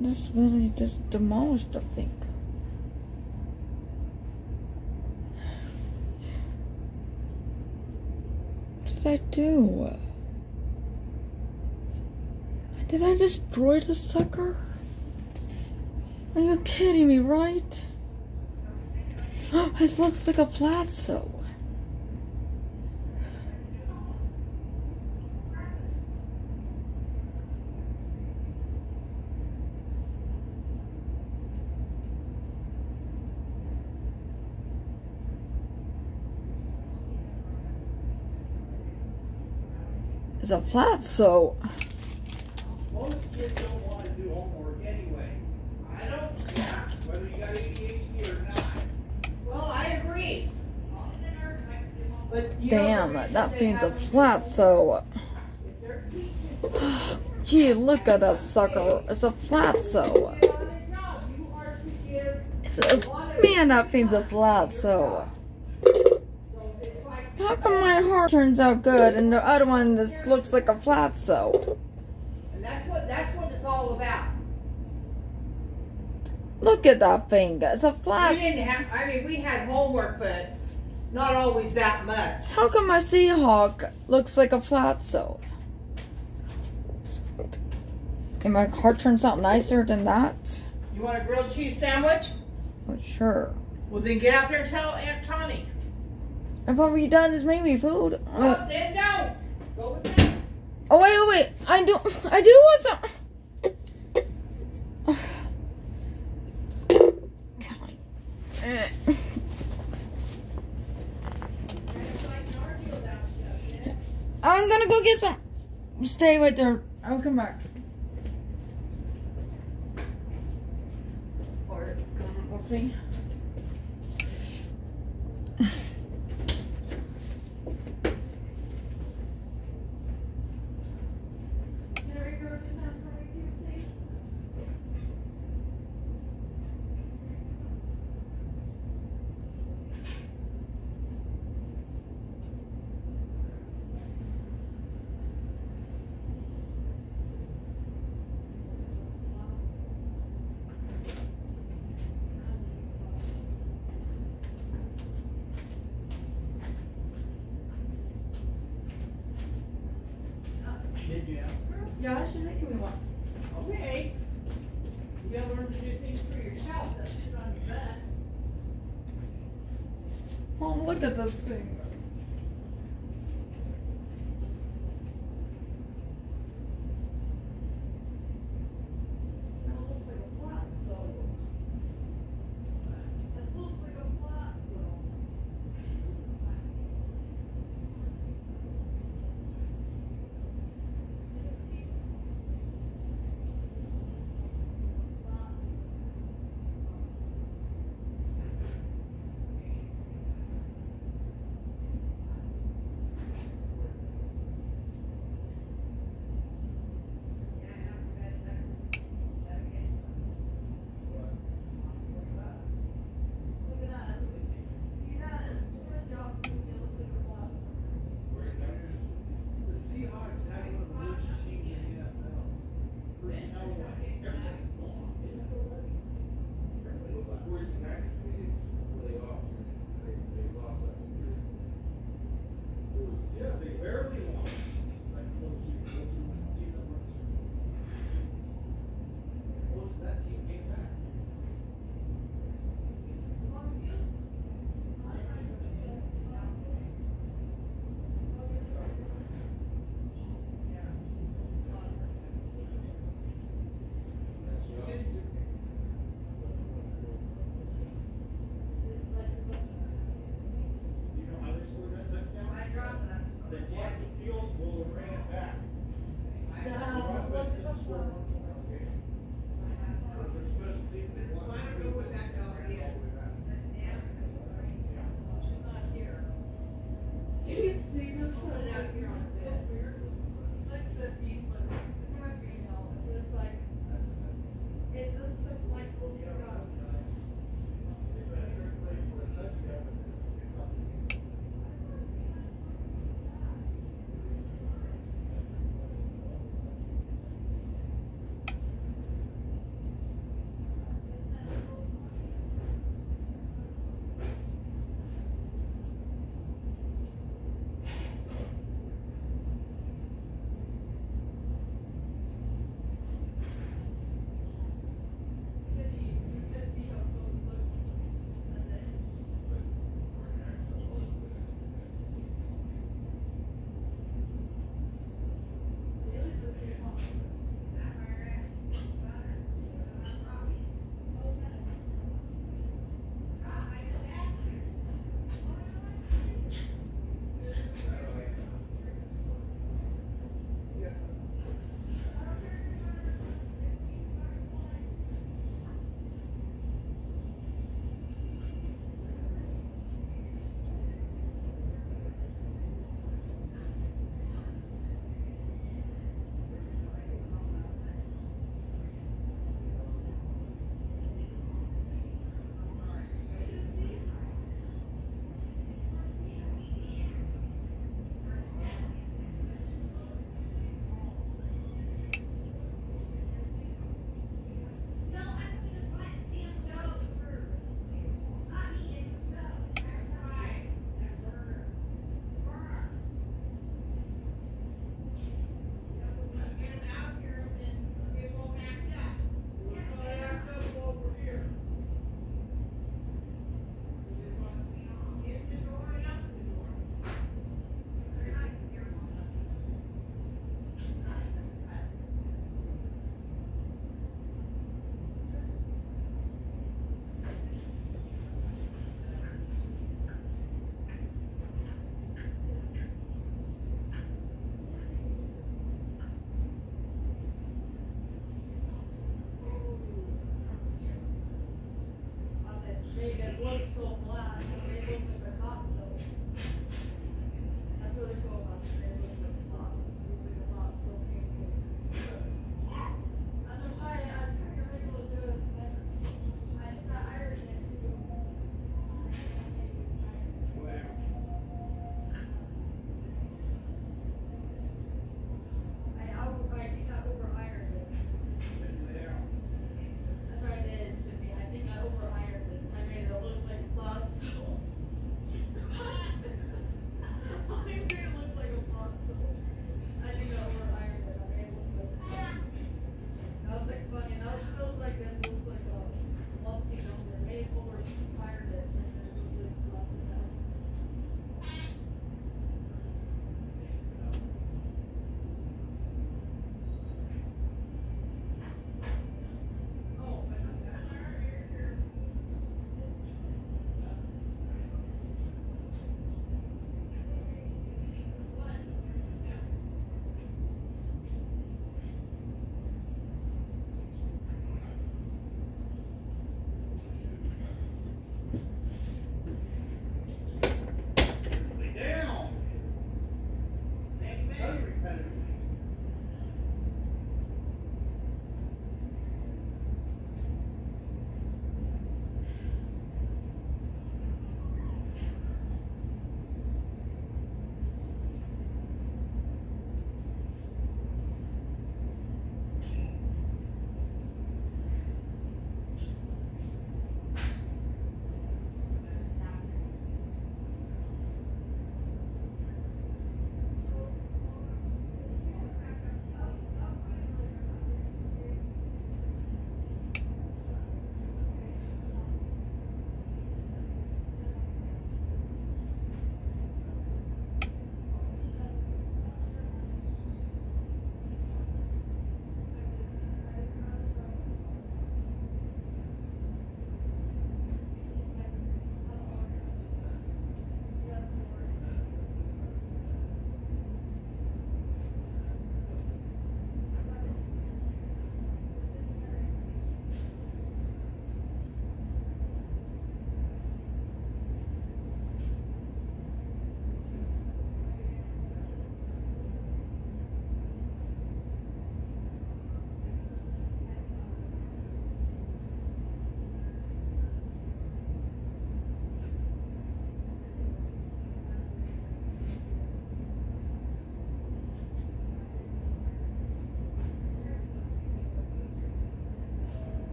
This really just demolished the thing. What did I do? Did I destroy the sucker? Are you kidding me, right? [gasps] This looks like a flat so. It's a flat so. Most kids don't want to do homework anyway. I don't care whether you got ADHD or not. Well, I agree. But know, Damn, reason that thing's a flat so. if [sighs] uh, Gee, look at that sucker. It's a flat so. kids on their job, you are to give It's a, man, that thing's a flat so. like How come my heart turns out good and the other one just looks like a flat so? Uh, and that's what that's what it's all about. Look at that thing. It's a We flat. didn't have I mean we had homework but not always that much. How come my Seahawk looks like a flat so? And my car turns out nicer than that? You want a grilled cheese sandwich? Oh, sure. Well then get out there and tell Aunt Tawny. I've already done is make me food. Uh, then don't. Go with that. oh wait, oh wait. I do. I do want some. Come on. Eh. I'm gonna go get some. Stay right there. I'll come back. Or come with me. Did you? Yeah, I should make me one. Okay. You gotta learn to do things for yourself. That's it on your butt. Oh, look at this thing. that looks so black.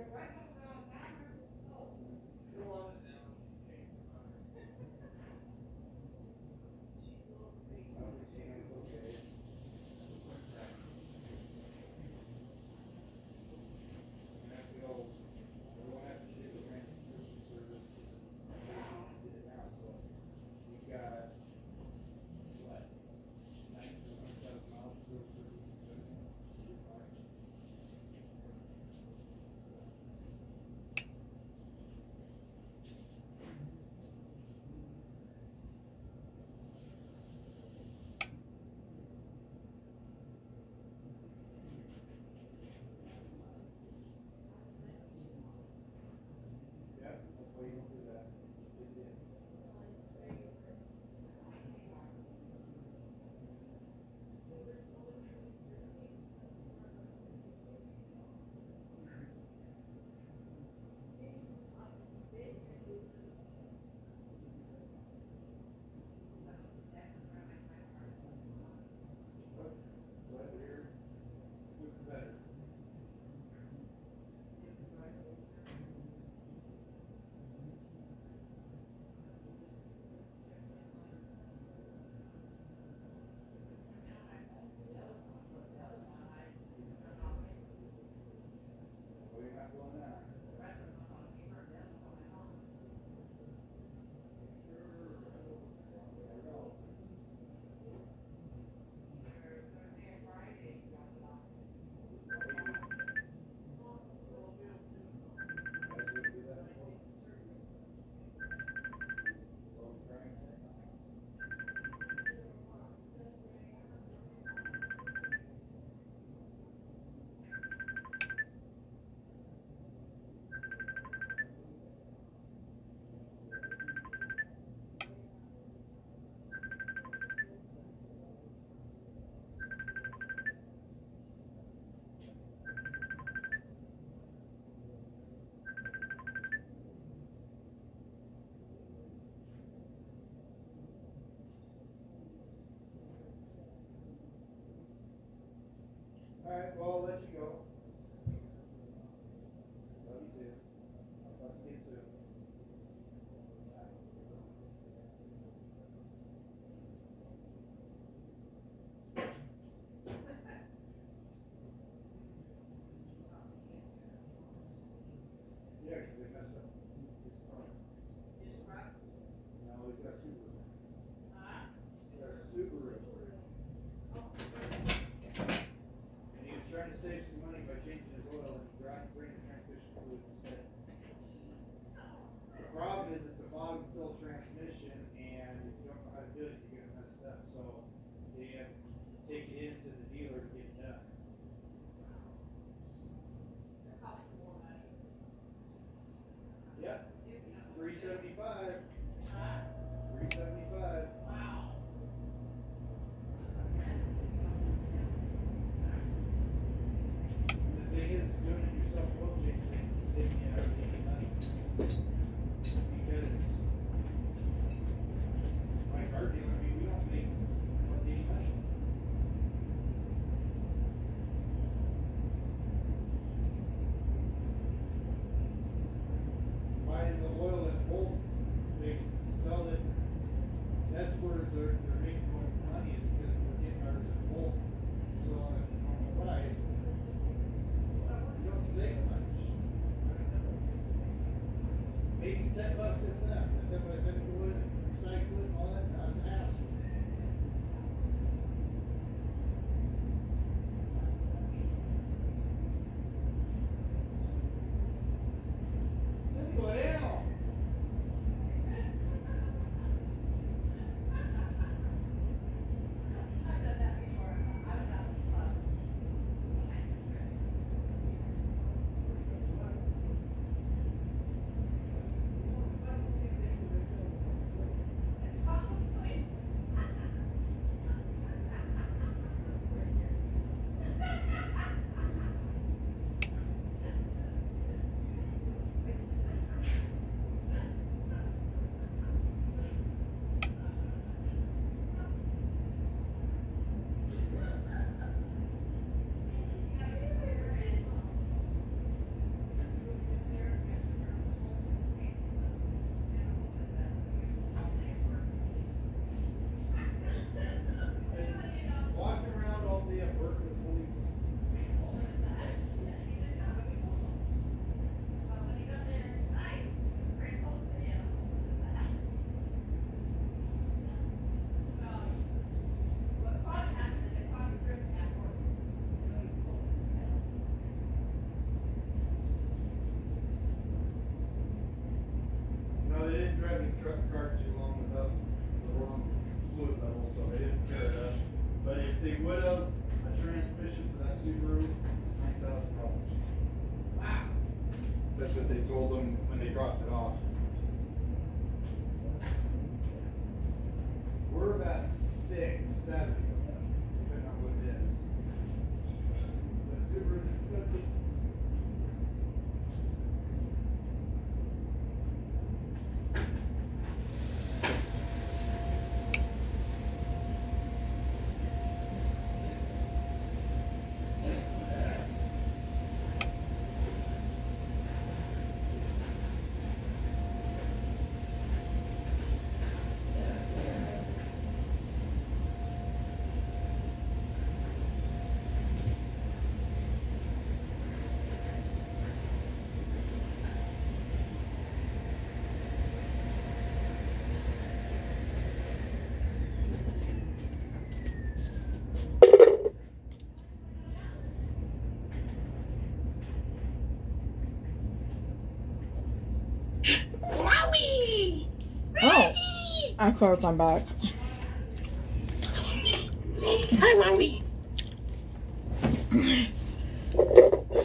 their right All right, well, let's good, you're gonna mess it up. So they have to take it into the dealer to get I'm close. I'm back. Hi, Wowie.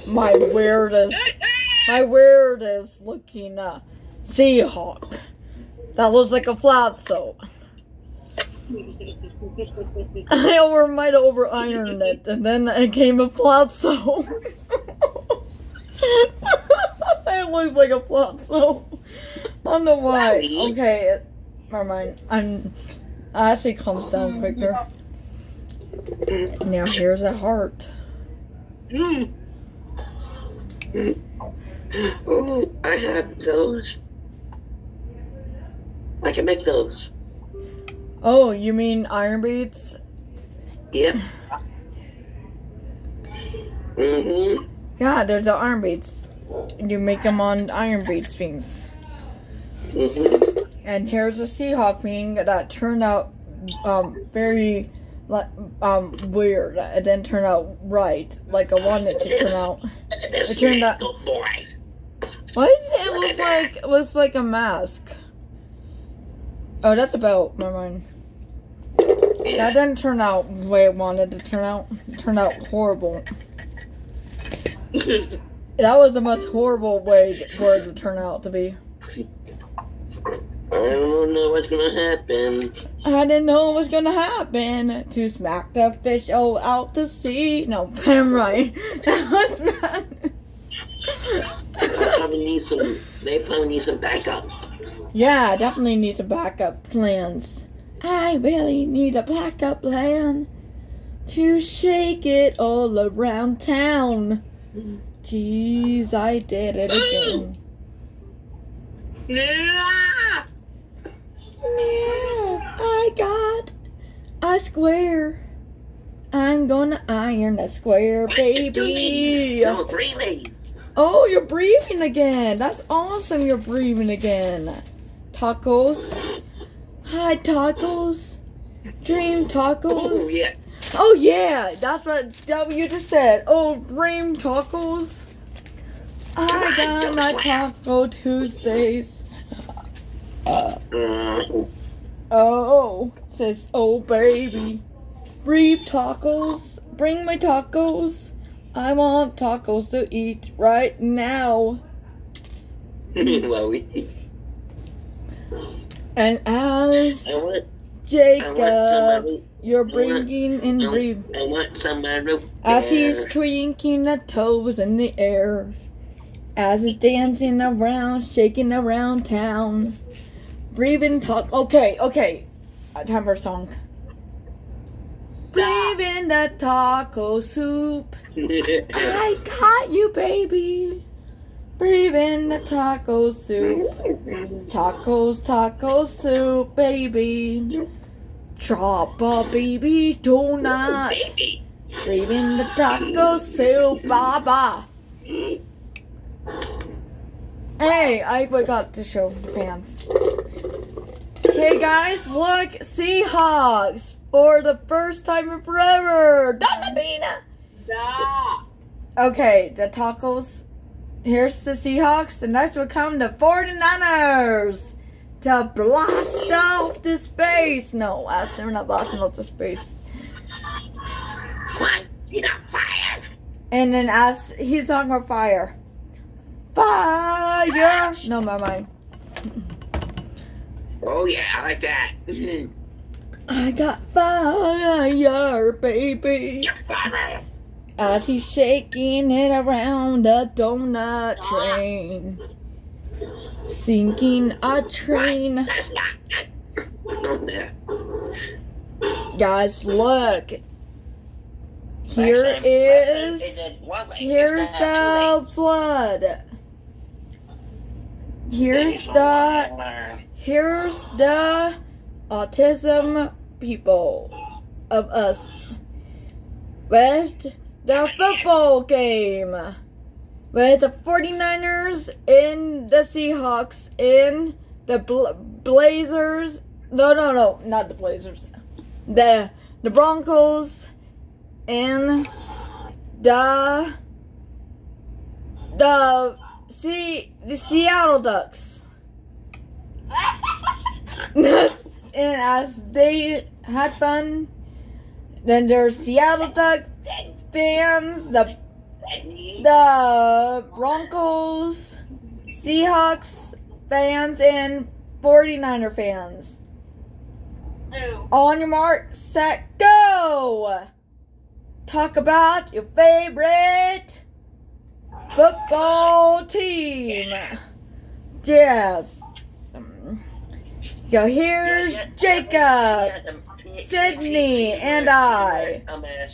My weirdest, my weirdest looking uh, Seahawk. That looks like a flat soap. [laughs] I over might over ironed it, and then it came a plazzo. [laughs] it looked like a plazzo. I don't know why. Okay, it, my mind. I'm, I it calms down quicker. Now here's a heart. Oh, I have those. I can make those. Oh, you mean iron beads? Yep. Mm-hmm. Yeah, they're the iron beads. You make them on iron beads things. Mm-hmm. And here's a Seahawk wing that turned out um, very um weird. It didn't turn out right like I wanted it to turn out. It turned out-. Why does it look like it looks like a mask? Oh, that's about my mind. That didn't turn out the way I wanted it to turn out. It turned out horrible. [laughs] That was the most horrible way for it to turn out to be. I don't know what's gonna happen. I didn't know what was gonna happen to smack the fish oh out the sea. No, [laughs] I'm right. That was bad. They probably need some. They probably need some backup. Yeah, definitely need some backup plans. I really need a backup plan to shake it all around town. Jeez, I did it again. [laughs] Yeah. Yeah, I got a square. I'm gonna iron a square, baby. No, ladies. Oh, you're breathing again. That's awesome. You're breathing again. Tacos. Hi, tacos. Dream tacos. Oh yeah. Oh, yeah. That's what that what you just said. Oh, dream tacos. I got my Taco Tuesdays. Uh, oh, says, oh, baby. Breathe tacos. Bring my tacos. I want tacos to eat right now. [laughs] And as I want. Jacob, you're bringing in I breathe. I want. As he's there. twinkling the toes in the air. As he's dancing around, shaking around town. Breathing talk. Okay, okay. Time for a song. Breathe in the taco soup. [laughs] I got you, baby. Breathe in the taco soup. Tacos, taco soup, baby. Chop a baby donut. Breathe in the taco soup, baba. Hey, I forgot to show the fans. Hey guys, look, Seahawks for the first time in forever. Donadina. Okay, the tacos. Here's the Seahawks, and next will come the 49ers to blast off the space. No, uh, they're not blasting off the space. One, you know, fire. And then as he's talking about fire. Fire! No, my mind. Oh yeah, I like that. [clears throat] I got fire, baby. As he's shaking it around a donut train. Sinking a train. That's not. Oh, yeah. Guys, look. Here is. Here's the flood. Here's the. Here's the autism people of us with the football game with the 49ers in the Seahawks in the Bla- Blazers no no no not the Blazers the the Broncos in the the see the Seattle Ducks [laughs] and as they had fun, then there's Seattle Duck fans, the the Broncos, Seahawks fans, and 49er fans. On your mark, set, go! Talk about your favorite football team. Yes. Go, here's Jacob, Sidney, and I.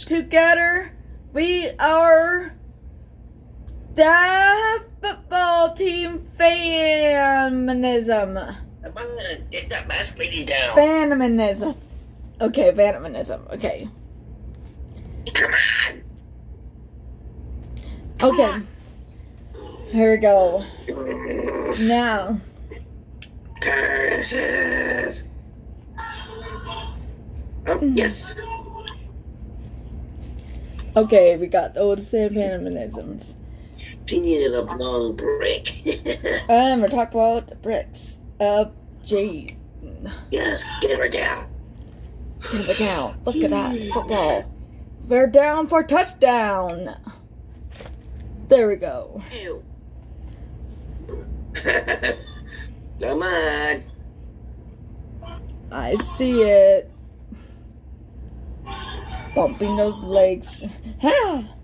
Together, We are the football team feminism. Get that mask lady down. Feminism. Okay, feminism. Okay. Come on. Okay. Here we go. Now, Curses. Oh, mm-hmm. yes. okay, we got all the same feminisms. She needed a long break. And [laughs] um, we're talking about the bricks of Jade. yes, get her down. Give a count. Look at that football. We're down for touchdown. There we go. Ew. [laughs] Come on. I see it. Bumping those legs. [laughs] [sighs]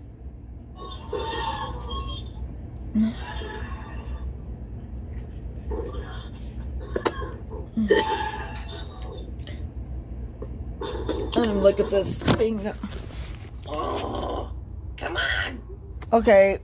And look at this thing. Oh, come on. Okay,